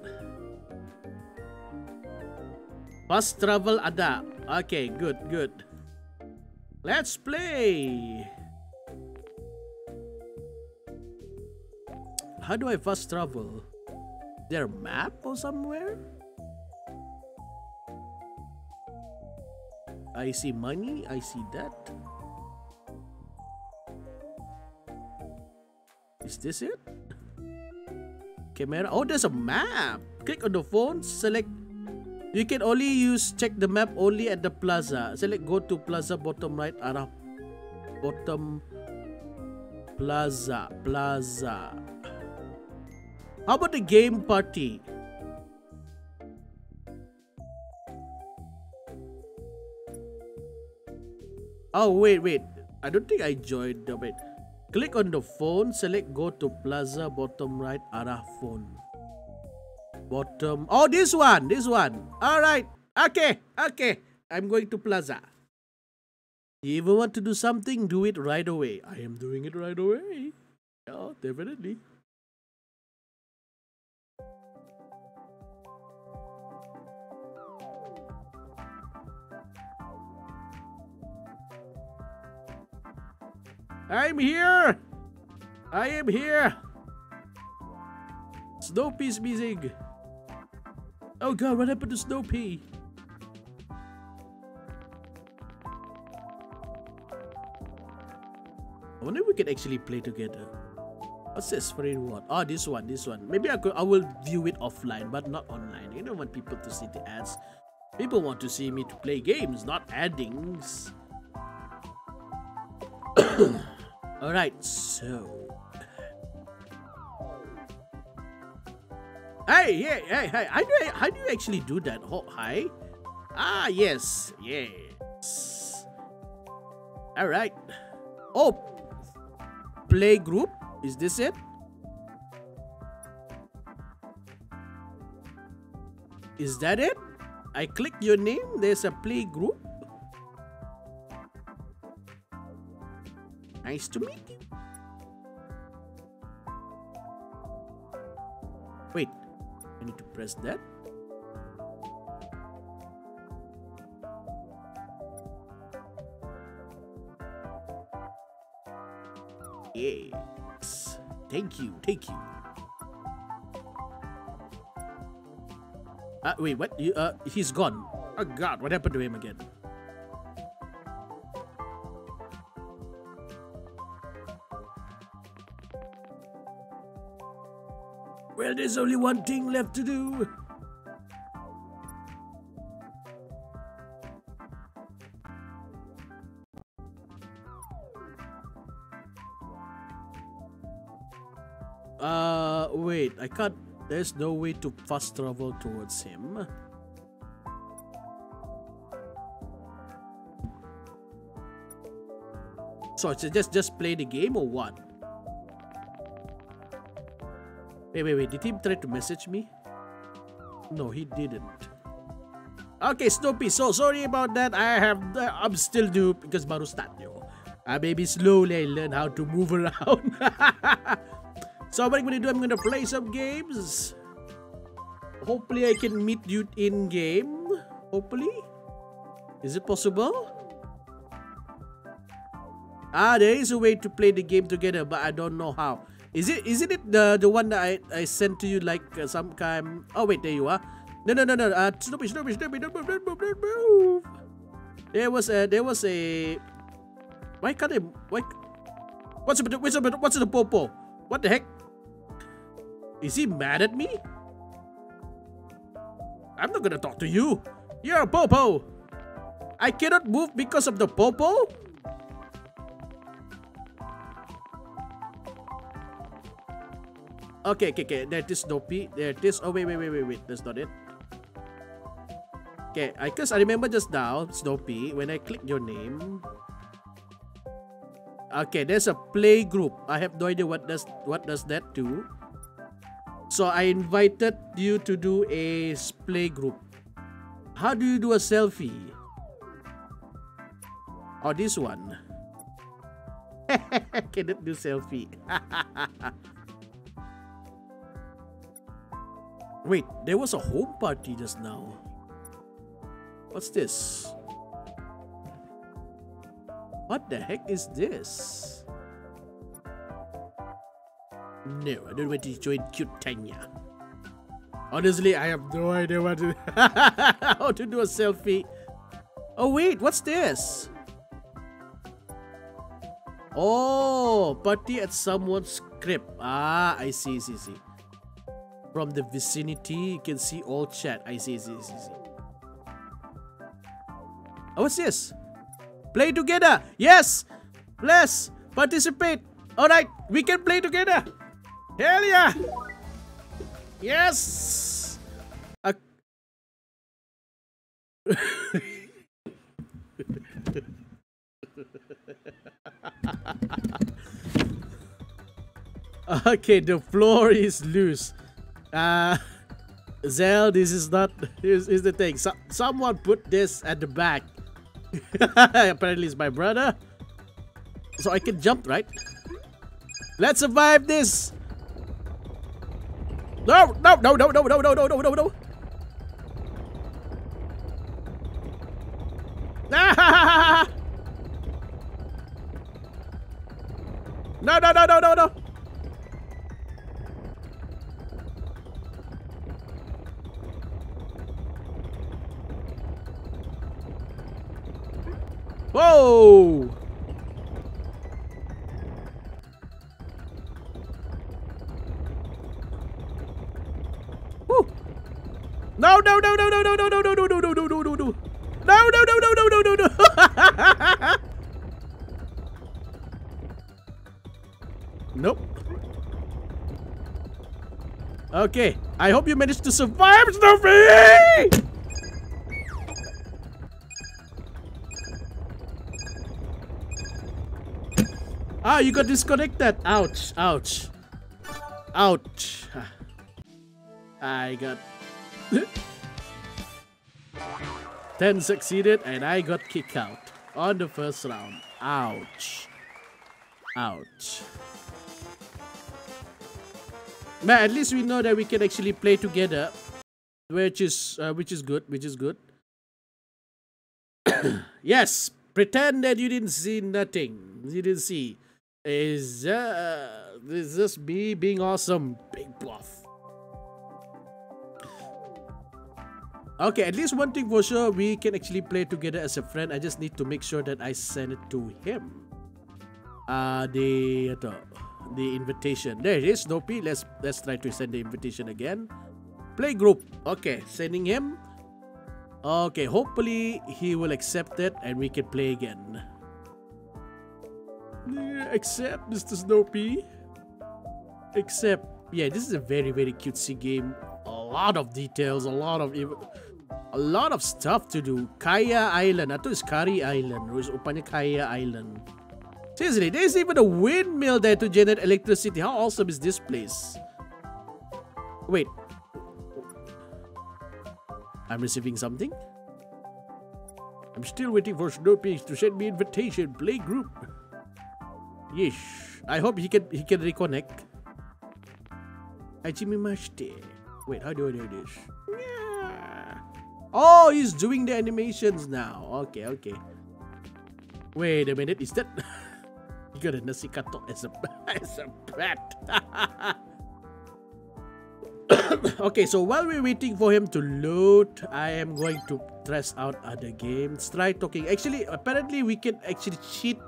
Fast travel ada. Okay, good, good. Let's play! How do I fast travel? Is there a map or somewhere? I see money, I see that. Is this it? Camera. Oh, there's a map. Click on the phone, select. You can only use check the map only at the plaza. Select go to plaza bottom right arah bottom plaza plaza. How about the game party? Oh, wait, wait. I don't think I joined the wait. Click on the phone, select go to plaza, bottom right, arah phone. Bottom. Oh, this one, this one. All right. Okay, okay. I'm going to plaza. You even want to do something, do it right away. I am doing it right away. Oh, definitely. I'm here! I am here! Snoopy's missing! Oh god, what happened to Snoopy? I wonder if we can actually play together. What's this for reward? Oh, this one, this one. Maybe I could, I will view it offline, but not online. You don't want people to see the ads. People want to see me to play games, not addings. (coughs) (coughs) All right, so. Hey, hey, hey, hey! How do I, how do you actually do that? Oh, hi. Ah, yes, yes. All right. Oh, play group. Is this it? Is that it? I click your name. There's a play group. Nice to meet you. Wait, I need to press that. Yes. Thank you, thank you. Uh, wait, what? You, uh, he's gone. Oh god, what happened to him again? There's only one thing left to do. Uh, wait, I can't. There's no way to fast travel towards him. So, just just play the game or what? Wait, wait, wait. Did he try to message me? No, he didn't. Okay, Snoopy. So sorry about that. I have. Uh, I'm still new because baru start yo. Uh, maybe slowly I learn how to move around. (laughs) so what I'm gonna do? I'm gonna play some games. Hopefully, I can meet you in game. Hopefully, is it possible? Ah, there is a way to play the game together, but I don't know how. Is it isn't it the the one that I I sent to you like uh, some kind? Oh wait, there you are. No no no no. Uh, don't move don't. There was a there was a. Why can't I? Why? What's the what's the what's the popo? What the heck? Is he mad at me? I'm not gonna talk to you. You're a popo. I cannot move because of the popo. Okay, okay, okay. That is Snoopy. There is. Oh, wait, wait, wait, wait, wait. That's not it. Okay, I guess I remember just now, Snoopy, when I click your name. Okay, there's a play group. I have no idea what does what does that do. So I invited you to do a play group. How do you do a selfie? Or this one. (laughs) Cannot do selfie. (laughs) Wait, there was a home party just now. What's this? What the heck is this? No, I don't want to join cute Tanya. Honestly, I have no idea what to (laughs) how to do a selfie. Oh wait, what's this? Oh, party at someone's crib. Ah, I see, see, see. From the vicinity, you can see all chat. I see, see, see, see. Oh, what's this? Play together. Yes. Let's participate. All right, we can play together. Hell yeah. Yes. (laughs) Okay, the floor is loose. Uh, Zell, this is not. Here's, here's the thing. So, someone put this at the back. Apparently, it's my brother. So I can jump, right? Let's survive this. No, no, no, no, no, no, no, no, no, no, no. No, no, no, no, no, no. Whoa! No! No, no, no, no, no, no, no, no, no, no, no, no, no, no, no, no. No, no, no, no, no, no, no, no. Nope. Okay, I hope you managed to survive, Snoopy! Ah, you got disconnected. Ouch, ouch. Ouch. I got... (laughs) 10 succeeded and I got kicked out on the first round. Ouch. Ouch. But at least we know that we can actually play together, which is uh, which is good, which is good. (coughs) yes, pretend that you didn't see nothing. You didn't see. Is uh, is this me being awesome? Big bluff. Okay, at least one thing for sure, we can actually play together as a friend. I just need to make sure that I send it to him. Uh, the, the invitation. There it is, Dopey. Let's, let's try to send the invitation again. Play group. Okay, sending him. Okay, hopefully he will accept it and we can play again. Accept, Mr. Snoopy. Except, Yeah, this is a very, very cutesy game. A lot of details, a lot of a lot of stuff to do. Kaia Island. I Kari Island. Or it's Upanya Kaia Island. Seriously, there's even a windmill there to generate electricity. How awesome is this place? Wait. I'm receiving something? I'm still waiting for Snoopy to send me invitation. Play group. Yes. I hope he can he can reconnect. Hajime Mashite. Wait, how do I do this? Oh, he's doing the animations now. Okay, okay. Wait a minute, is that... (laughs) you got a nasi katok as a, (laughs) as a pet. (laughs) okay, so while we're waiting for him to load, I am going to test out other games. Try talking. Actually, apparently we can actually cheat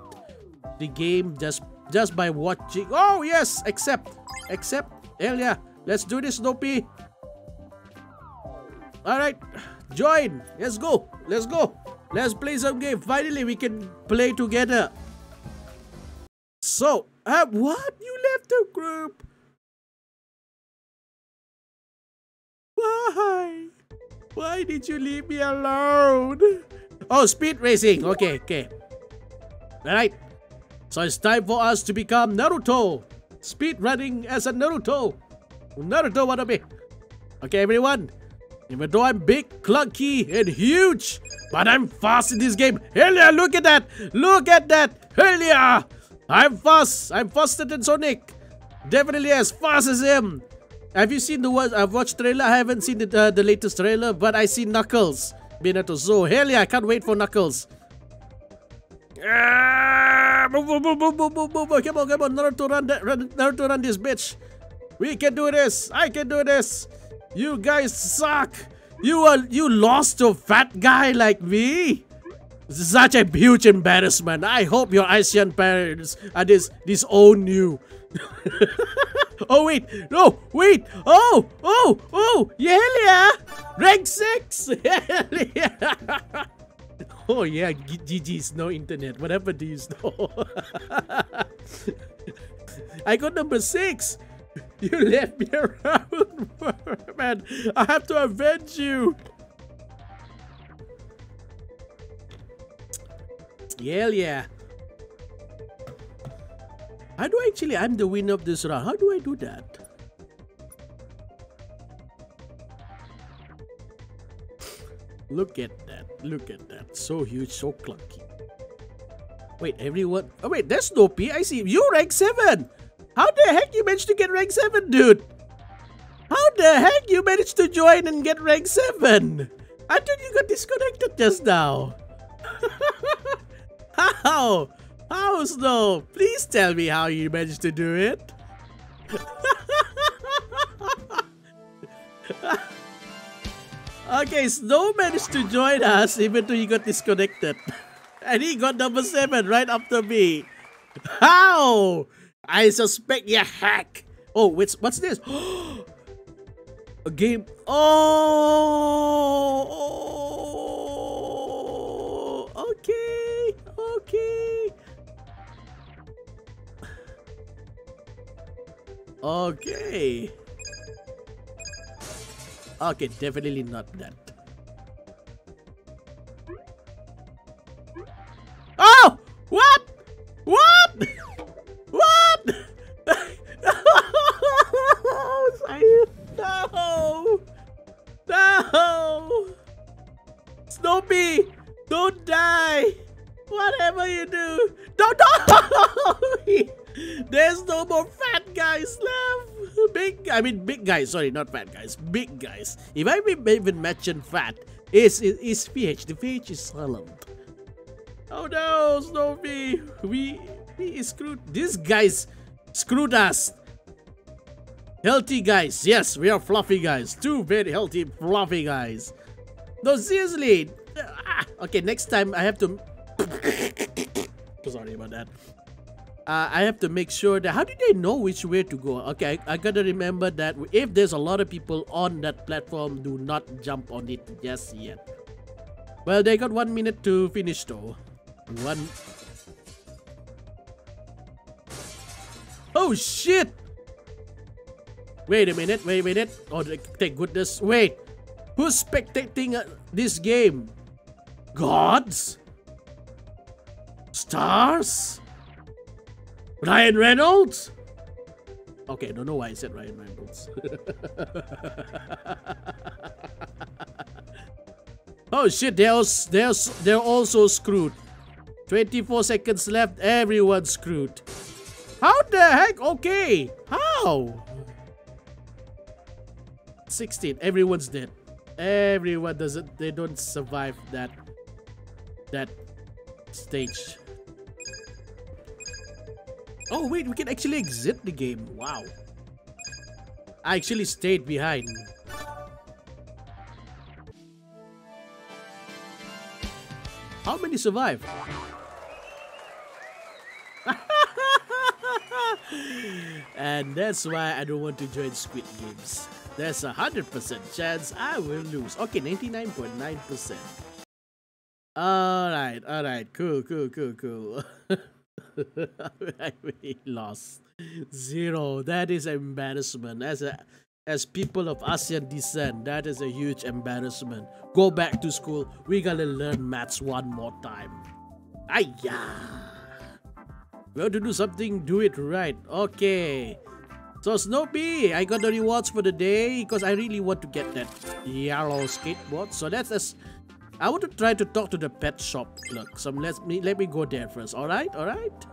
the game just just by watching. Oh, yes, accept. Accept. Yeah. Let's do this, Dopey. Alright. Join. Let's go. Let's go. Let's play some game. Finally, we can play together. So, uh, what? You left the group? Why? Why did you leave me alone? Oh, speed racing. Okay, okay. Alright. So it's time for us to become Naruto. Speed running as a Naruto. Naruto wanna be. Okay, everyone. Even though I'm big, clunky, and huge, but I'm fast in this game. Hell yeah, look at that! Look at that! Hell yeah! I'm fast! I'm faster than Sonic! Definitely as fast as him! Have you seen the one? I've watched trailer. I haven't seen the, uh, the latest trailer, but I see Knuckles. Minato. So hell yeah, I can't wait for Knuckles. Ah, move, move, move, move, move, move, move. Come on, come on, Naruto, run, that, run, Naruto, run this bitch. We can do this. I can do this. You guys suck. You are you lost to a fat guy like me. Such a huge embarrassment. I hope your Asian parents are this disown you. (laughs) oh wait, no, wait. Oh, oh, oh, yeah, yeah. Rank six. (laughs) yeah. (laughs) (laughs) Oh yeah, GG's no internet. Whatever to you, Snow? (laughs) I got number six. (laughs) You left me around, man. I have to avenge you. Hell yeah. How do I actually, I'm the winner of this round. How do I do that? Look at that. Look at that. So huge, so clunky. Wait, everyone. Oh, wait, there's Dopey. I see. You rank 7. How the heck you managed to get rank 7, dude? How the heck you managed to join and get rank 7? I thought you got disconnected just now. (laughs) how? How, Snow? Please tell me how you managed to do it. (laughs) okay, Snow managed to join us even though he got disconnected. (laughs) and he got number 7 right after me. How? I suspect you hack. Oh, what's what's this? (gasps) A game. Oh, okay, okay, okay. Okay, definitely not that. Oh! What? What? (laughs) What? (laughs) no! No! Snoopy! Don't die! Whatever you do, don't die! (laughs) There's no more fat guys left! (laughs) Big, I mean big guys, sorry, not fat guys, big guys. If I even mention fat, is is PH, the PH is silent. Oh no, Snoopy! We, we screwed, these guys screwed us! Healthy guys, yes, we are fluffy guys. Two very healthy, fluffy guys. No, seriously. Ah, okay, next time I have to... (coughs) Sorry about that. Uh, I have to make sure that... How do they know which way to go? Okay, I, I gotta remember that if there's a lot of people on that platform, do not jump on it just yet. Well, they got one minute to finish though. One... Oh shit! Wait a minute, wait a minute. Oh, thank goodness. Wait. Who's spectating uh, this game? Gods? Stars? Ryan Reynolds? Okay, I don't know why I said Ryan Reynolds. (laughs) oh shit, they're, they're, they're also screwed. 24 seconds left, everyone's screwed. How the heck? Okay, how? 16 everyone's dead everyone doesn't they don't survive that that stage oh wait we can actually exit the game wow I actually stayed behind how many survive (laughs) and that's why I don't want to join Squid Games there's a 100% chance I will lose. Okay, 99.9%. Alright, alright, cool, cool, cool, cool. (laughs) (laughs) I really lost. Zero. That is embarrassment. As a as people of ASEAN descent, that is a huge embarrassment. Go back to school. We gotta learn maths one more time. Ayah. We have to do something, do it right. Okay. So Snoopy, I got the rewards for the day because I really want to get that yellow skateboard. So that's as I want to try to talk to the pet shop. clerk. so let me let me go there first. All right, all right.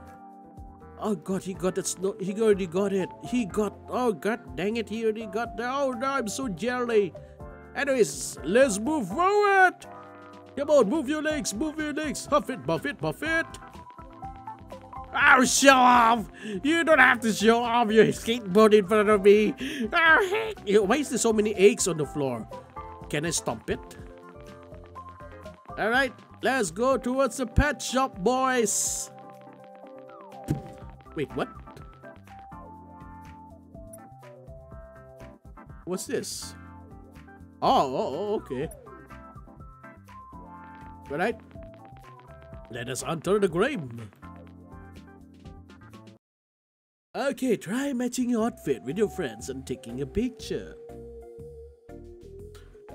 Oh God, he got it. Snow. He already got it. He got. Oh God, dang it! He already got. The, oh no, I'm so jelly. Anyways, let's move forward. Come on, move your legs, move your legs. Huff it, buff it, buff it. Oh, show off! You don't have to show off your skateboard in front of me. Oh, heck. Why is there so many eggs on the floor? Can I stomp it? Alright, let's go towards the pet shop, boys. Wait, what? What's this? Oh, oh, oh okay. Alright. Let us enter the grave. Okay, try matching your outfit with your friends and taking a picture.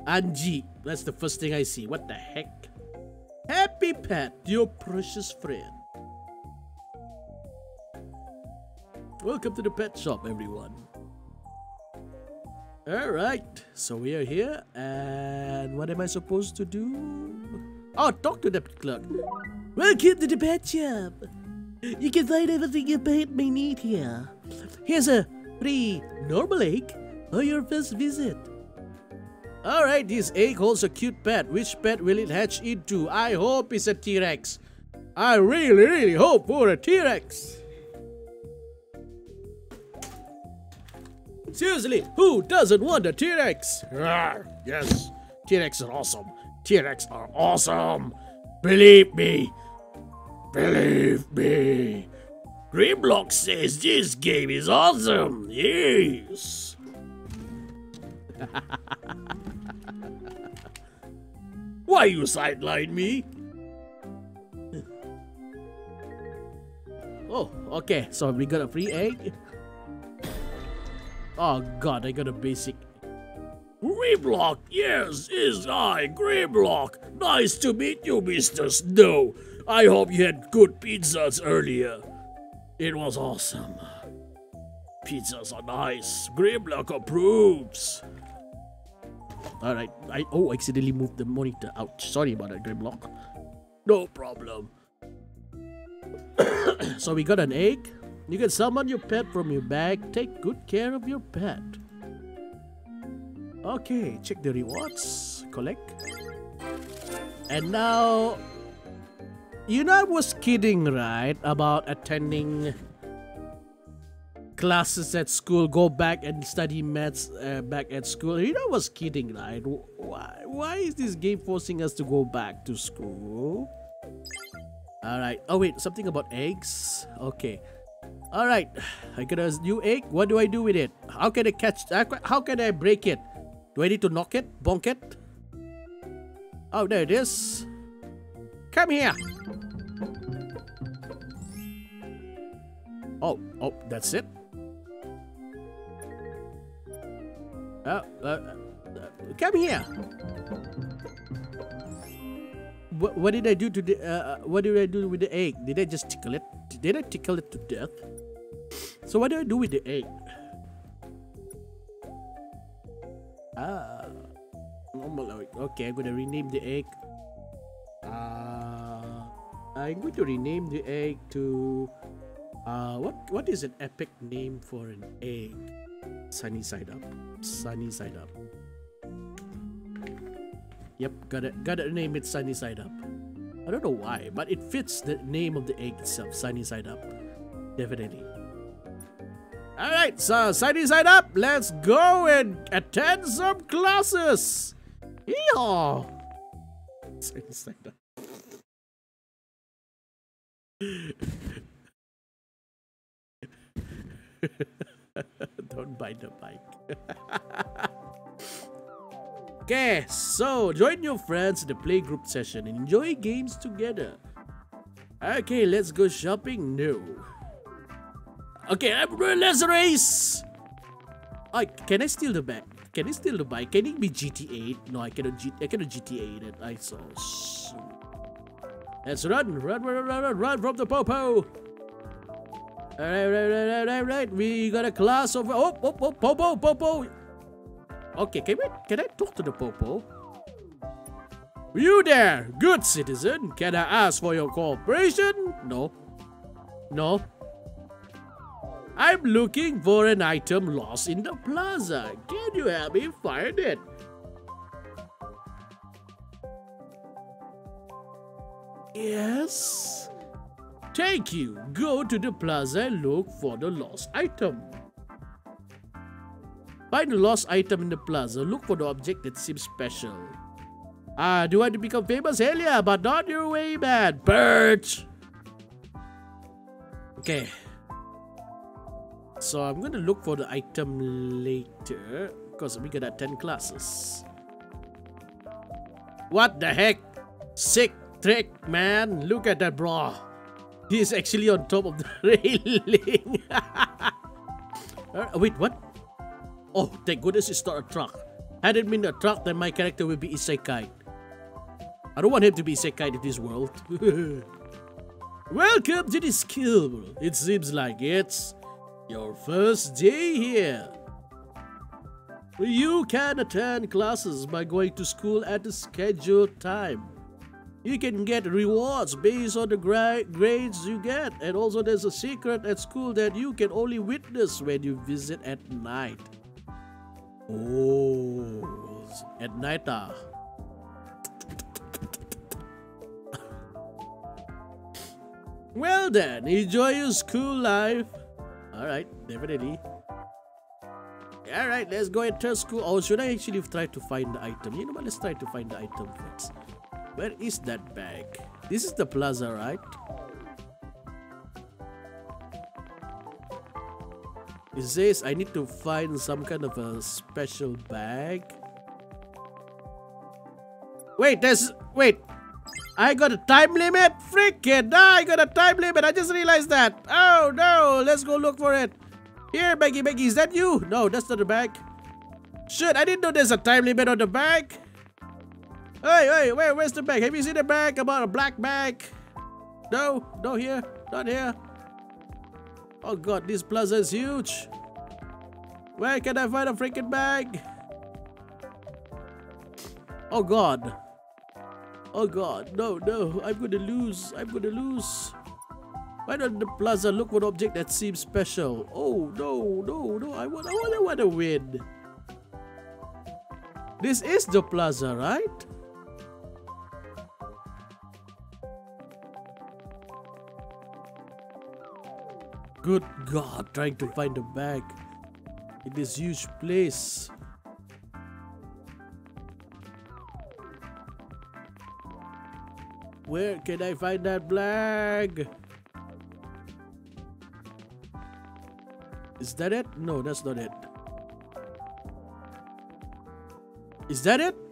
Anji, that's the first thing I see. What the heck? Happy Pet, your precious friend. Welcome to the pet shop, everyone. Alright, so we are here, and what am I supposed to do? Oh, talk to the clerk. Welcome to the pet shop. You can find everything your pet may need here. Here's a free normal egg for your first visit. Alright, this egg holds a cute pet. Which pet will it hatch into? I hope it's a T-Rex. I really, really hope for a T-Rex. Seriously, who doesn't want a T-Rex? Yes, T-Rex are awesome. T-Rex are awesome. Believe me, Believe me. Grimlock says this game is awesome. Yes. (laughs) Why you sideline me? Oh, okay. So we got a free egg. Oh god, I got a basic. Grimlock, yes, is I, Grimlock. Nice to meet you, Mr. Snow. I hope you had good pizzas earlier. It was awesome. Pizzas are nice. Grimlock approves. Alright, I oh accidentally moved the monitor. out. Sorry about that, Grimlock. No problem. (coughs) so we got an egg. You can summon your pet from your bag. Take good care of your pet. Okay, check the rewards. Collect. And now... You know I was kidding, right? About attending classes at school, go back and study maths uh, back at school. You know I was kidding, right? Why, why is this game forcing us to go back to school? Alright. Oh wait, something about eggs? Okay. Alright. I got a new egg. What do I do with it? How can I catch... How can I break it? Do I need to knock it? Bonk it? Oh, there it is. Come here. Oh, oh, that's it? Uh, uh, uh, come here what, what did I do to the uh, uh, what did I do with the egg? Did I just tickle it? Did I tickle it to death? So what do I do with the egg? Ah, normal. Okay, I'm gonna rename the egg. Uh, I'm going to rename the egg to uh, what what is an epic name for an egg? Sunny side up. Sunny side up. Yep, gotta gotta name it Sunny Side Up. I don't know why, but it fits the name of the egg itself, Sunny Side Up. Definitely. Alright, so Sunny Side Up, let's go and attend some classes! Yeehaw! Sunny Side Up. (laughs) (laughs) don't bite the bike. (laughs) Okay, so join your friends in the playgroup session and enjoy games together. Okay, let's go shopping. No. Okay, let's race. I can I steal the bag? Can I steal the bike? Can it be GTA? No, I cannot. G I cannot GTA it. I saw. Let's run, run, run, run, run, run from the popo. Alright, right, right, right, right, right. We got a class over. Oh, oh, oh, popo, popo. Okay, can, we, can I talk to the Popo? You there, good citizen. Can I ask for your cooperation? No. No. I'm looking for an item lost in the plaza. Can you help me find it? Yes. Thank you. Go to the plaza and look for the lost item. Find the lost item in the plaza. Look for the object that seems special. Ah, do I want to become famous? Hell yeah, but not your way, man. Birch! Okay. So I'm gonna look for the item later. Because we got 10 classes. What the heck? Sick trick, man. Look at that, bro. He's actually on top of the (laughs) railing. uh, wait, what? Oh, thank goodness it's not a truck. Had it been a truck, then my character would be Isekai. I don't want him to be Isekai in this world. (laughs) Welcome to the skill world. It seems like it's your first day here. You can attend classes by going to school at the scheduled time. You can get rewards based on the gra grades you get. And also there's a secret at school that you can only witness when you visit at night. Oh, at night ah. (laughs) well then, enjoy your school life. Alright, definitely. Alright, let's go enter school. Or should I actually try to find the item? You know what, let's try to find the item first. Where is that bag? This is the plaza, right? It says I need to find some kind of a special bag. Wait, there's wait. I got a time limit? Freaking I got a time limit. I just realized that. Oh no, let's go look for it. Here, Baggy Baggy, is that you? No, that's not the bag. Shit, I didn't know there's a time limit on the bag. Hey, hey, where, where's the bag? Have you seen the bag? About a black bag? No, no here, not here. Oh god, this plaza is huge. Where can I find a freaking bag? Oh god. Oh god, no, no, I'm gonna lose. I'm gonna lose. Why don't the plaza look for an object that seems special? Oh no, no, no, I want I want I want to win. This is the plaza, right? Good God, trying to find a bag in this huge place. Where can I find that bag? Is that it? No, that's not it. Is that it?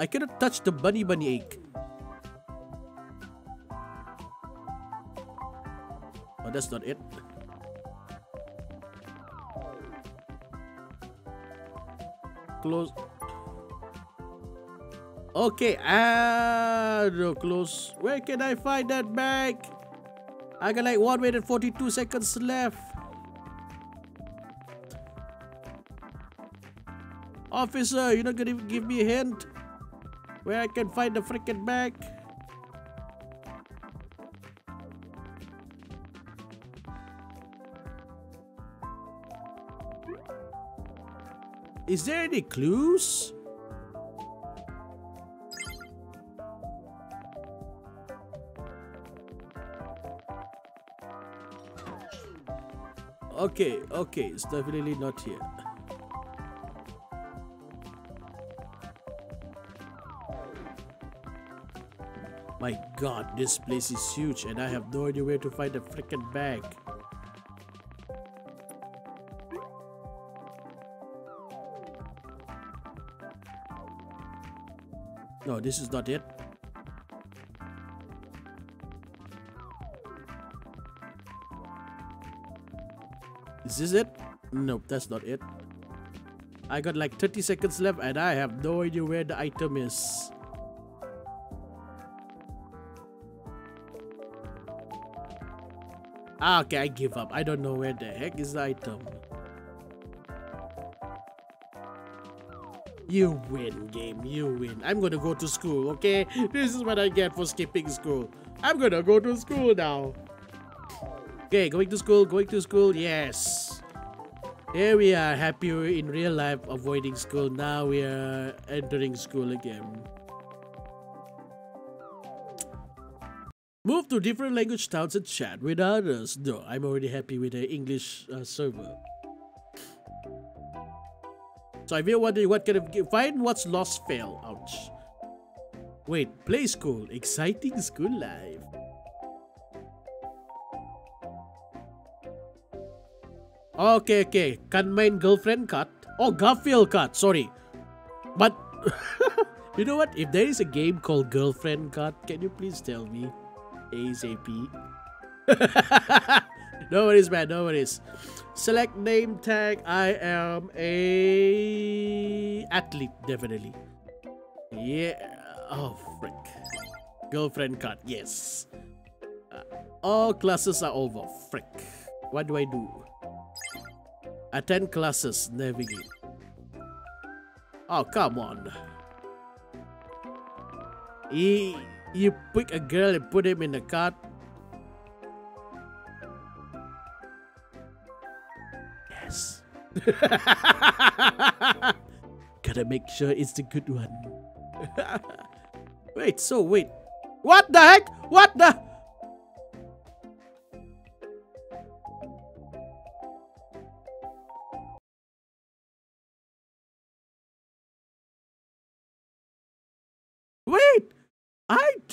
I cannot touch the bunny bunny egg. Oh, that's not it. Close. Okay, ah, no, close. Where can I find that bag? I got like 1 minute 42 seconds left. Officer, you're not gonna give me a hint? Where I can find the freaking bag? Is there any clues? Okay, okay, it's definitely not here. My god, this place is huge and I have no idea where to find the freaking bag. No, this is not it. Is this it? Nope, that's not it. I got like 30 seconds left and I have no idea where the item is. Ah, okay, I give up. I don't know where the heck is the item. You win, game. You win. I'm gonna go to school, okay? This is what I get for skipping school. I'm gonna go to school now. Okay, going to school, going to school, yes. Here we are, happy in real life, avoiding school. Now we are entering school again. To different language towns and chat with others. No, I'm already happy with the English uh, server. So if you're wondering what kind of find what's lost fail. Ouch. Wait, play school. Exciting school life. Okay, okay. Can main girlfriend cut? Oh, Garfield cut. Sorry. But, (laughs) you know what? If there is a game called Girlfriend Cut, can you please tell me? ASAP. (laughs) no worries, man. No worries. Select name tag. I am a athlete, definitely. Yeah. Oh, frick. Girlfriend cut. Yes. Uh, all classes are over. Frick. What do I do? Attend classes. Navigate. Oh, come on. He, you pick a girl and put him in the cart. Yes. (laughs) Gotta make sure it's the good one. (laughs) wait, so wait. What the heck? What the?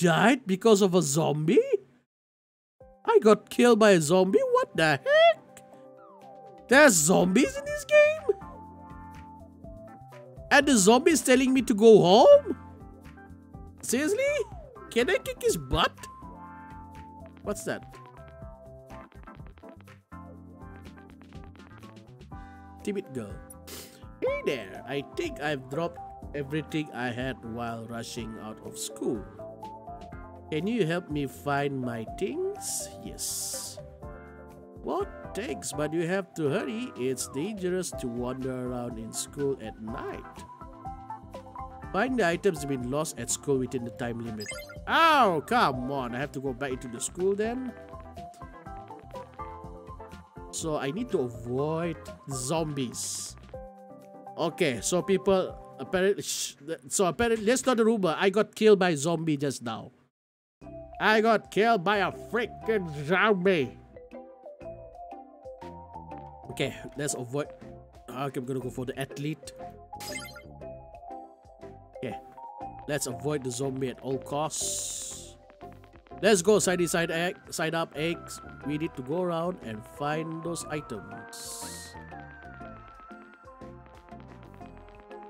Died because of a zombie? I got killed by a zombie? What the heck? There's zombies in this game? And the zombie is telling me to go home? Seriously? Can I kick his butt? What's that? Timid girl. Hey there, I think I've dropped everything I had while rushing out of school. Can you help me find my things? Yes. What? Thanks, but you have to hurry. It's dangerous to wander around in school at night. Find the items have been lost at school within the time limit. Oh, come on. I have to go back into the school then? So I need to avoid zombies. Okay, so people apparently so apparently let's not rumor. I got killed by zombie just now. I got killed by a freaking zombie. Okay, let's avoid. Okay, I'm gonna go for the athlete. Okay, let's avoid the zombie at all costs. Let's go side side egg, side up eggs. We need to go around and find those items.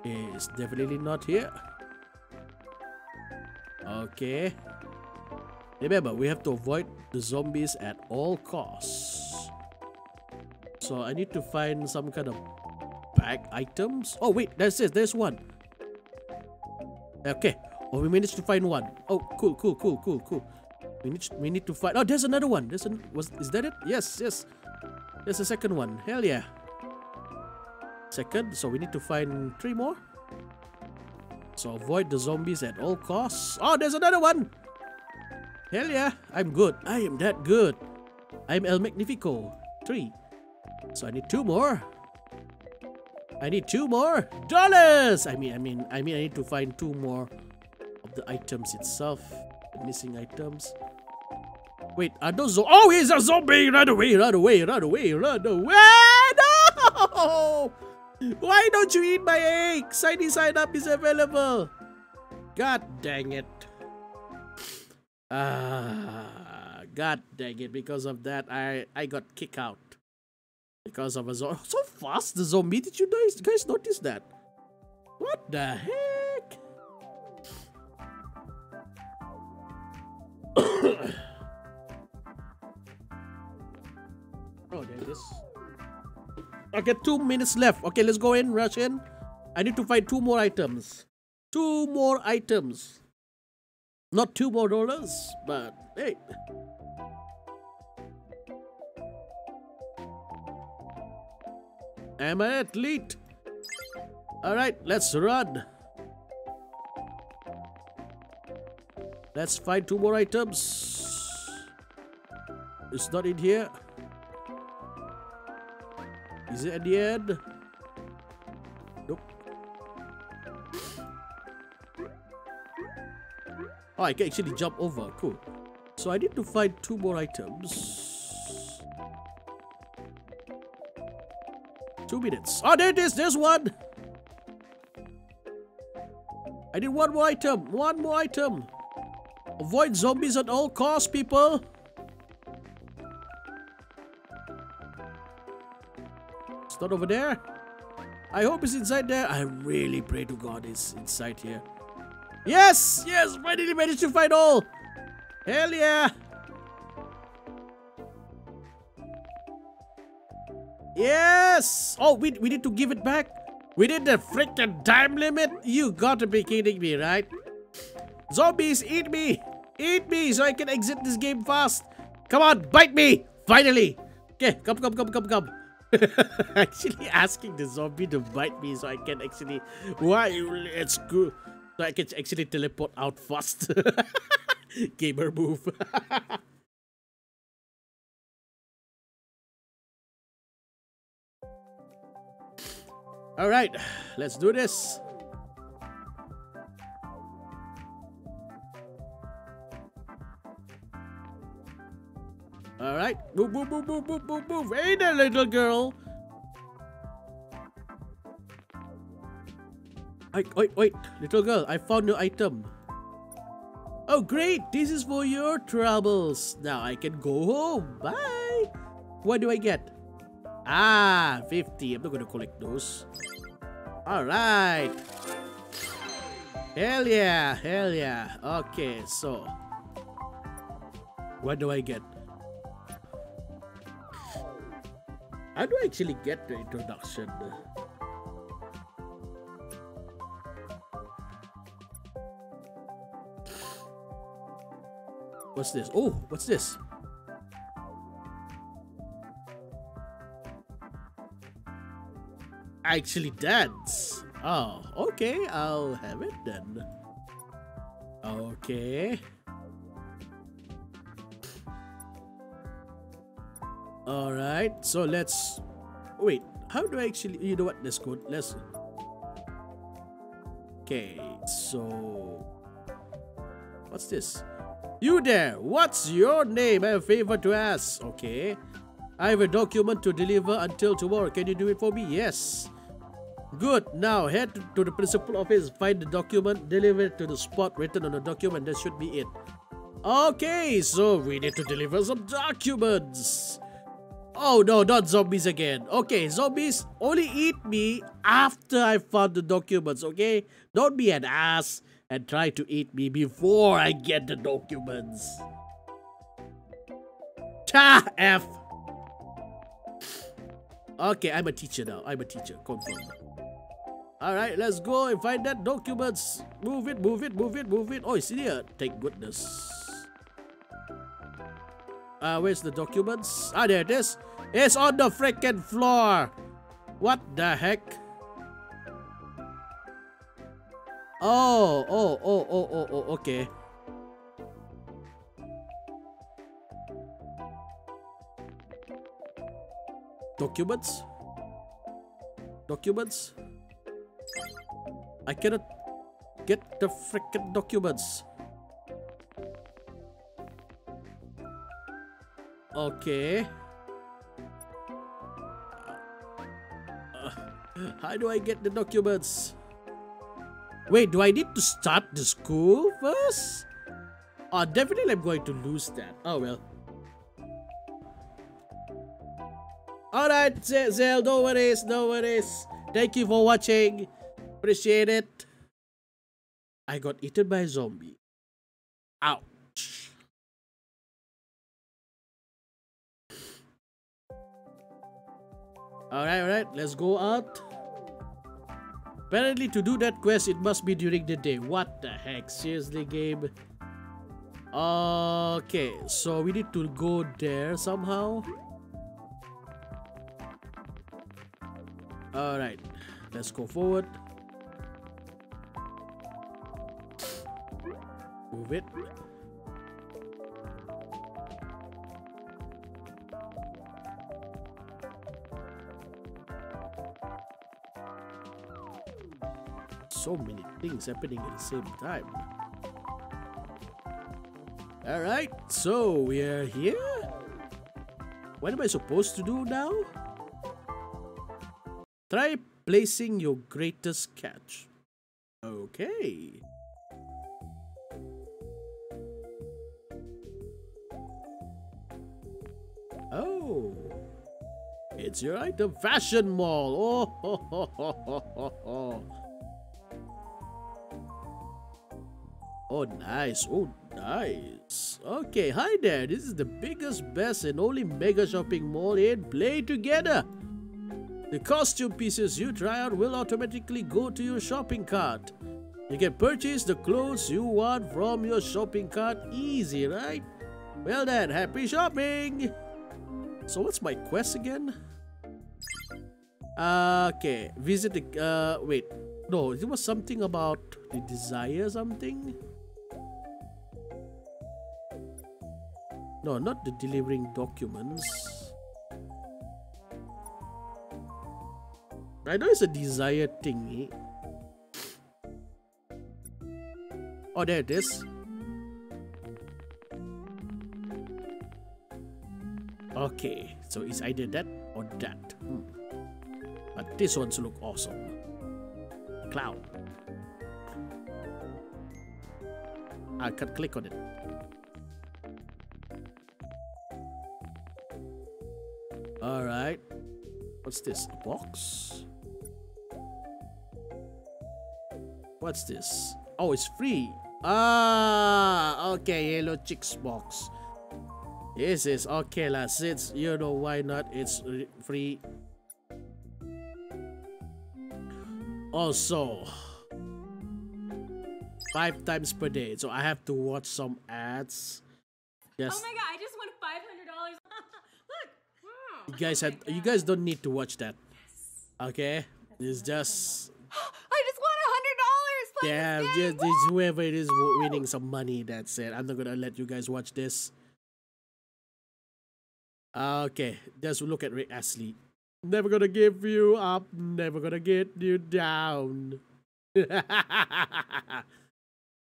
It's definitely not here. Okay. Remember, we have to avoid the zombies at all costs. So I need to find some kind of bag items. Oh wait, there's this. There's one. Okay. Oh, we managed to find one. Oh, cool, cool, cool, cool, cool. We need we need to find. Oh, there's another one. There's an was is that it? Yes, yes. There's a second one. Hell yeah. Second. So we need to find three more. So avoid the zombies at all costs. Oh, there's another one. Hell yeah, I'm good. I am that good. I'm El Magnifico. Three. So I need two more. I need two more dollars. I mean, I mean, I mean, I need to find two more of the items itself. The missing items. Wait, are those? oh, he's a zombie! Run away! Run away! Run away! Run away! (laughs) No! Why don't you eat my egg? Signy sign up is available. God dang it. Ah, God dang it! Because of that, I I got kicked out. Because of a. (laughs) So fast, the zombie. Did you guys guys notice that? What the heck? (coughs) oh, there it is. Okay, two minutes left. Okay, let's go in, rush in. I need to find two more items. Two more items. Not two more dollars, but hey. I'm an athlete. Alright, let's run. Let's find two more items. It's not in here. Is it at the end? Oh, I can actually jump over. Cool. So I need to find two more items. Two minutes. Oh, there it is. There's one. I need one more item. One more item. Avoid zombies at all costs, people. It's not over there. I hope it's inside there. I really pray to God it's inside here. Yes! Yes! Finally managed to find all! Hell yeah! Yes! Oh, we, we need to give it back? We did the freaking time limit? You gotta be kidding me, right? Zombies, eat me! Eat me so I can exit this game fast! Come on, bite me! Finally! Okay, come, come, come, come, come. (laughs) actually asking the zombie to bite me so I can actually... Why? It's good. So I can actually teleport out fast. (laughs) Gamer move. (laughs) Alright, let's do this. Alright, move, move, move, move, move, move, move. Hey there, little girl. Wait, wait, wait, little girl, I found your item. Oh, great! This is for your troubles. Now I can go home. Bye! What do I get? Ah, 50. I'm not gonna collect those. Alright. Hell yeah, hell yeah. Okay, so. What do I get? How do I actually get the introduction? What's this? Oh, what's this? Actually dance. Oh, okay, I'll have it then. Okay. Alright, so let's... Wait, how do I actually... You know what, let's go... Let's... Okay, so... What's this? You there, what's your name? I have a favor to ask. Okay. I have a document to deliver until tomorrow. Can you do it for me? Yes. Good. Now head to the principal office, find the document, deliver it to the spot written on the document. That should be it. Okay, so we need to deliver some documents. Oh no, not zombies again. Okay, zombies only eat me after I found the documents, okay? Don't be an ass and try to eat me before I get the documents. Ta F. Okay, I'm a teacher now. I'm a teacher. Confirm. Alright, let's go and find that documents. Move it, move it, move it, move it. Oh, it's here. Thank goodness. Uh, where's the documents? Ah, there it is. It's on the freaking floor. What the heck? Oh, oh, oh, oh, oh, oh, okay. Documents? Documents? I cannot get the freaking documents. Okay. Uh, how do I get the documents? Wait, do I need to start the school first? Oh, definitely I'm going to lose that. Oh, well. Alright, Zell, no worries, no worries. Thank you for watching. Appreciate it. I got eaten by a zombie. Ouch. Alright, alright, let's go out. Apparently to do that quest, it must be during the day. What the heck? Seriously, game? Okay, so we need to go there somehow. Alright, let's go forward. Move it. So many things happening at the same time. Alright, so we are here. What am I supposed to do now? Try placing your greatest catch. Okay. Oh. It's your item fashion mall. Oh, ho, ho, ho, oh nice. Oh, nice. Okay, hi there. This is the biggest, best, and only mega shopping mall in Play Together. The costume pieces you try on will automatically go to your shopping cart. You can purchase the clothes you want from your shopping cart easy, right? Well then, happy shopping! So what's my quest again? Uh, okay, visit the, uh, wait. No, it was something about the desire something? No, not the delivering documents. I know it's a desire thingy. Oh, there it is. Okay, so it's either that or that. Hmm. But this one's look awesome. Cloud. I can click on it. All right. What's this? A box? What's this? Oh, it's free. Ah, okay. Hello Chicks box. This is okay lah. Since you know why not? It's free. Also, five times per day. So I have to watch some ads. Yes. Oh my god! I just won five hundred dollars. Look. Wow. You guys have. You guys don't need to watch that. Okay. It's just. (gasps) I just won a hundred dollars. Yeah, just it's whoever it is winning some money. That's it. I'm not gonna let you guys watch this. Okay, just look at Rick Astley. Never gonna give you up, never gonna get you down. (laughs)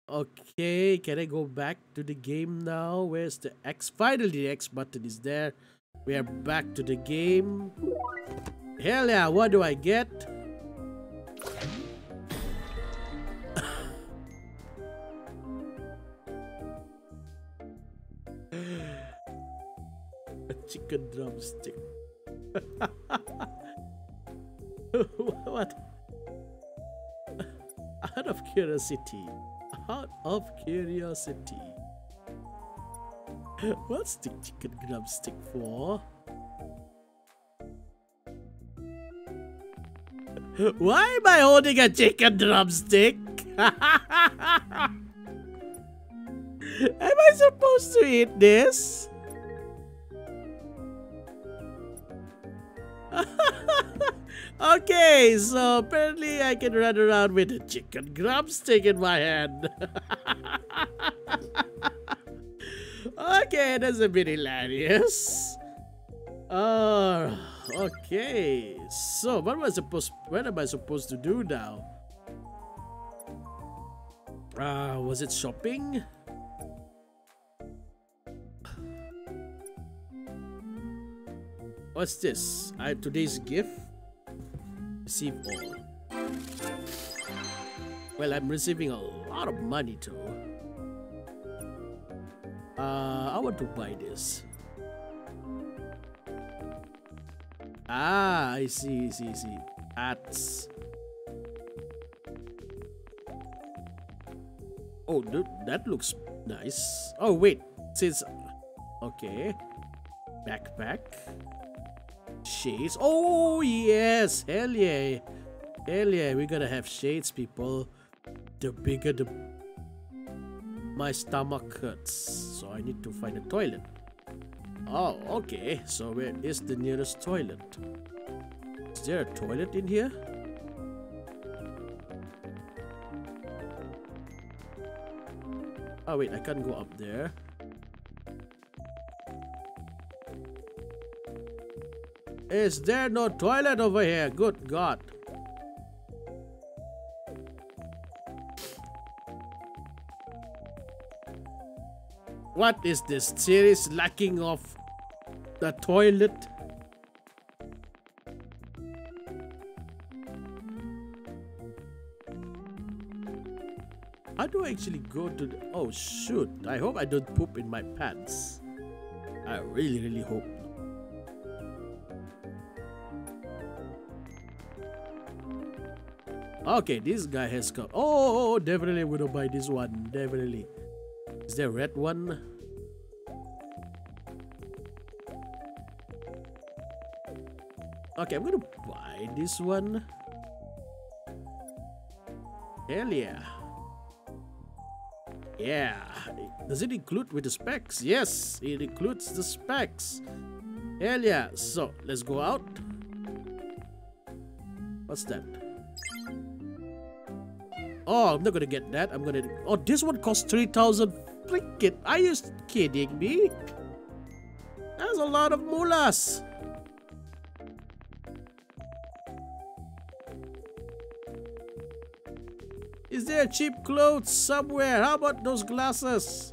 okay, can I go back to the game now? Where's the X? Finally, the X button is there. We are back to the game. Hell yeah, what do I get? (laughs) A chicken drumstick. (laughs) what? (laughs) Out of curiosity. Out of curiosity. (laughs) What's the chicken drumstick for? (laughs) Why am I holding a chicken drumstick? (laughs) am I supposed to eat this? okay, so apparently I can run around with a chicken drumstick in my hand. Okay, that's a bit hilarious. Uh, okay, so what am I supposed? What am I supposed to do now? Uh, was it shopping? What's this? I today's gift? Receive all. Well, I'm receiving a lot of money too. Uh, I want to buy this. Ah, I see, I see, I see. Ads. Oh, dude, that looks nice. Oh, wait. Since... Okay. Backpack. Shades. Oh, yes. Hell yeah. Hell yeah. We're gonna have shades, people. The bigger the... My stomach hurts. So I need to find a toilet. Oh, okay. So where is the nearest toilet? Is there a toilet in here? Oh wait, I can't go up there. Is there no toilet over here? Good God. What is this series lacking of the toilet? How do I actually go to the... Oh shoot, I hope I don't poop in my pants. I really really hope Okay, this guy has got. Oh, oh, oh, definitely I'm gonna buy this one. Definitely. Is there a red one? Okay, I'm gonna buy this one. Hell yeah. Yeah. Does it include with the specs? Yes, it includes the specs. Hell yeah. So, let's go out. What's that? Oh, I'm not gonna get that. I'm gonna... Oh, this one costs 3,000 freaking... Are you kidding me? That's a lot of mulas. Is there cheap clothes somewhere? How about those glasses?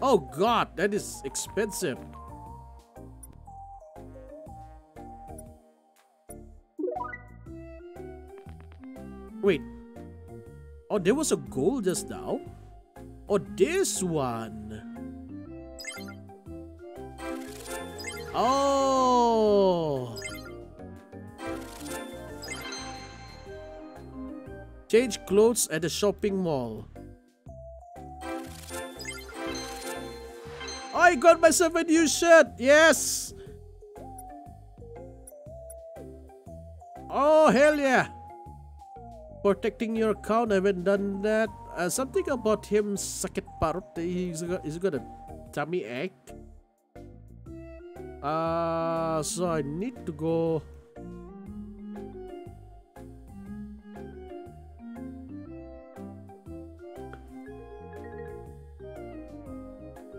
Oh god, that is expensive. Oh, there was a goal just now. Oh, this one. Oh. Change clothes at the shopping mall. I got myself a new shirt. Yes. Oh, hell yeah. Protecting your account. I haven't done that. Uh, something about him sakit parut. He's got, he's got a tummy ache. Uh, so I need to go...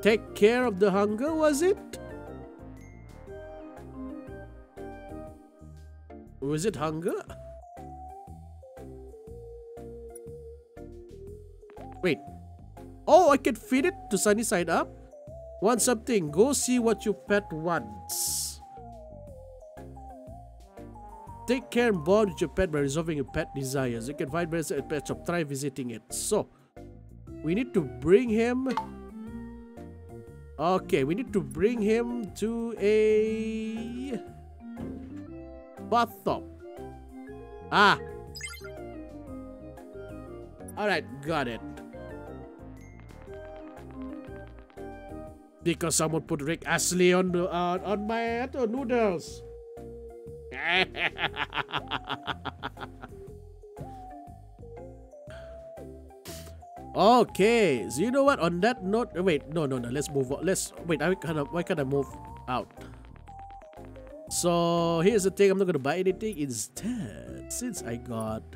Take care of the hunger, was it? Was it hunger? Wait. Oh, I can feed it to sunny side up? Want something? Go see what your pet wants. Take care and bond with your pet by resolving your pet desires. You can find bears at pet shop. Try visiting it. So, we need to bring him Okay, we need to bring him to a bathtub. Ah. Alright, got it. Because someone put Rick Astley on uh, on my noodles. (laughs) Okay, so you know what? On that note, wait, no, no, no. Let's move on. Let's wait. I kind of why can't I move out? So here's the thing. I'm not gonna buy anything instead since I got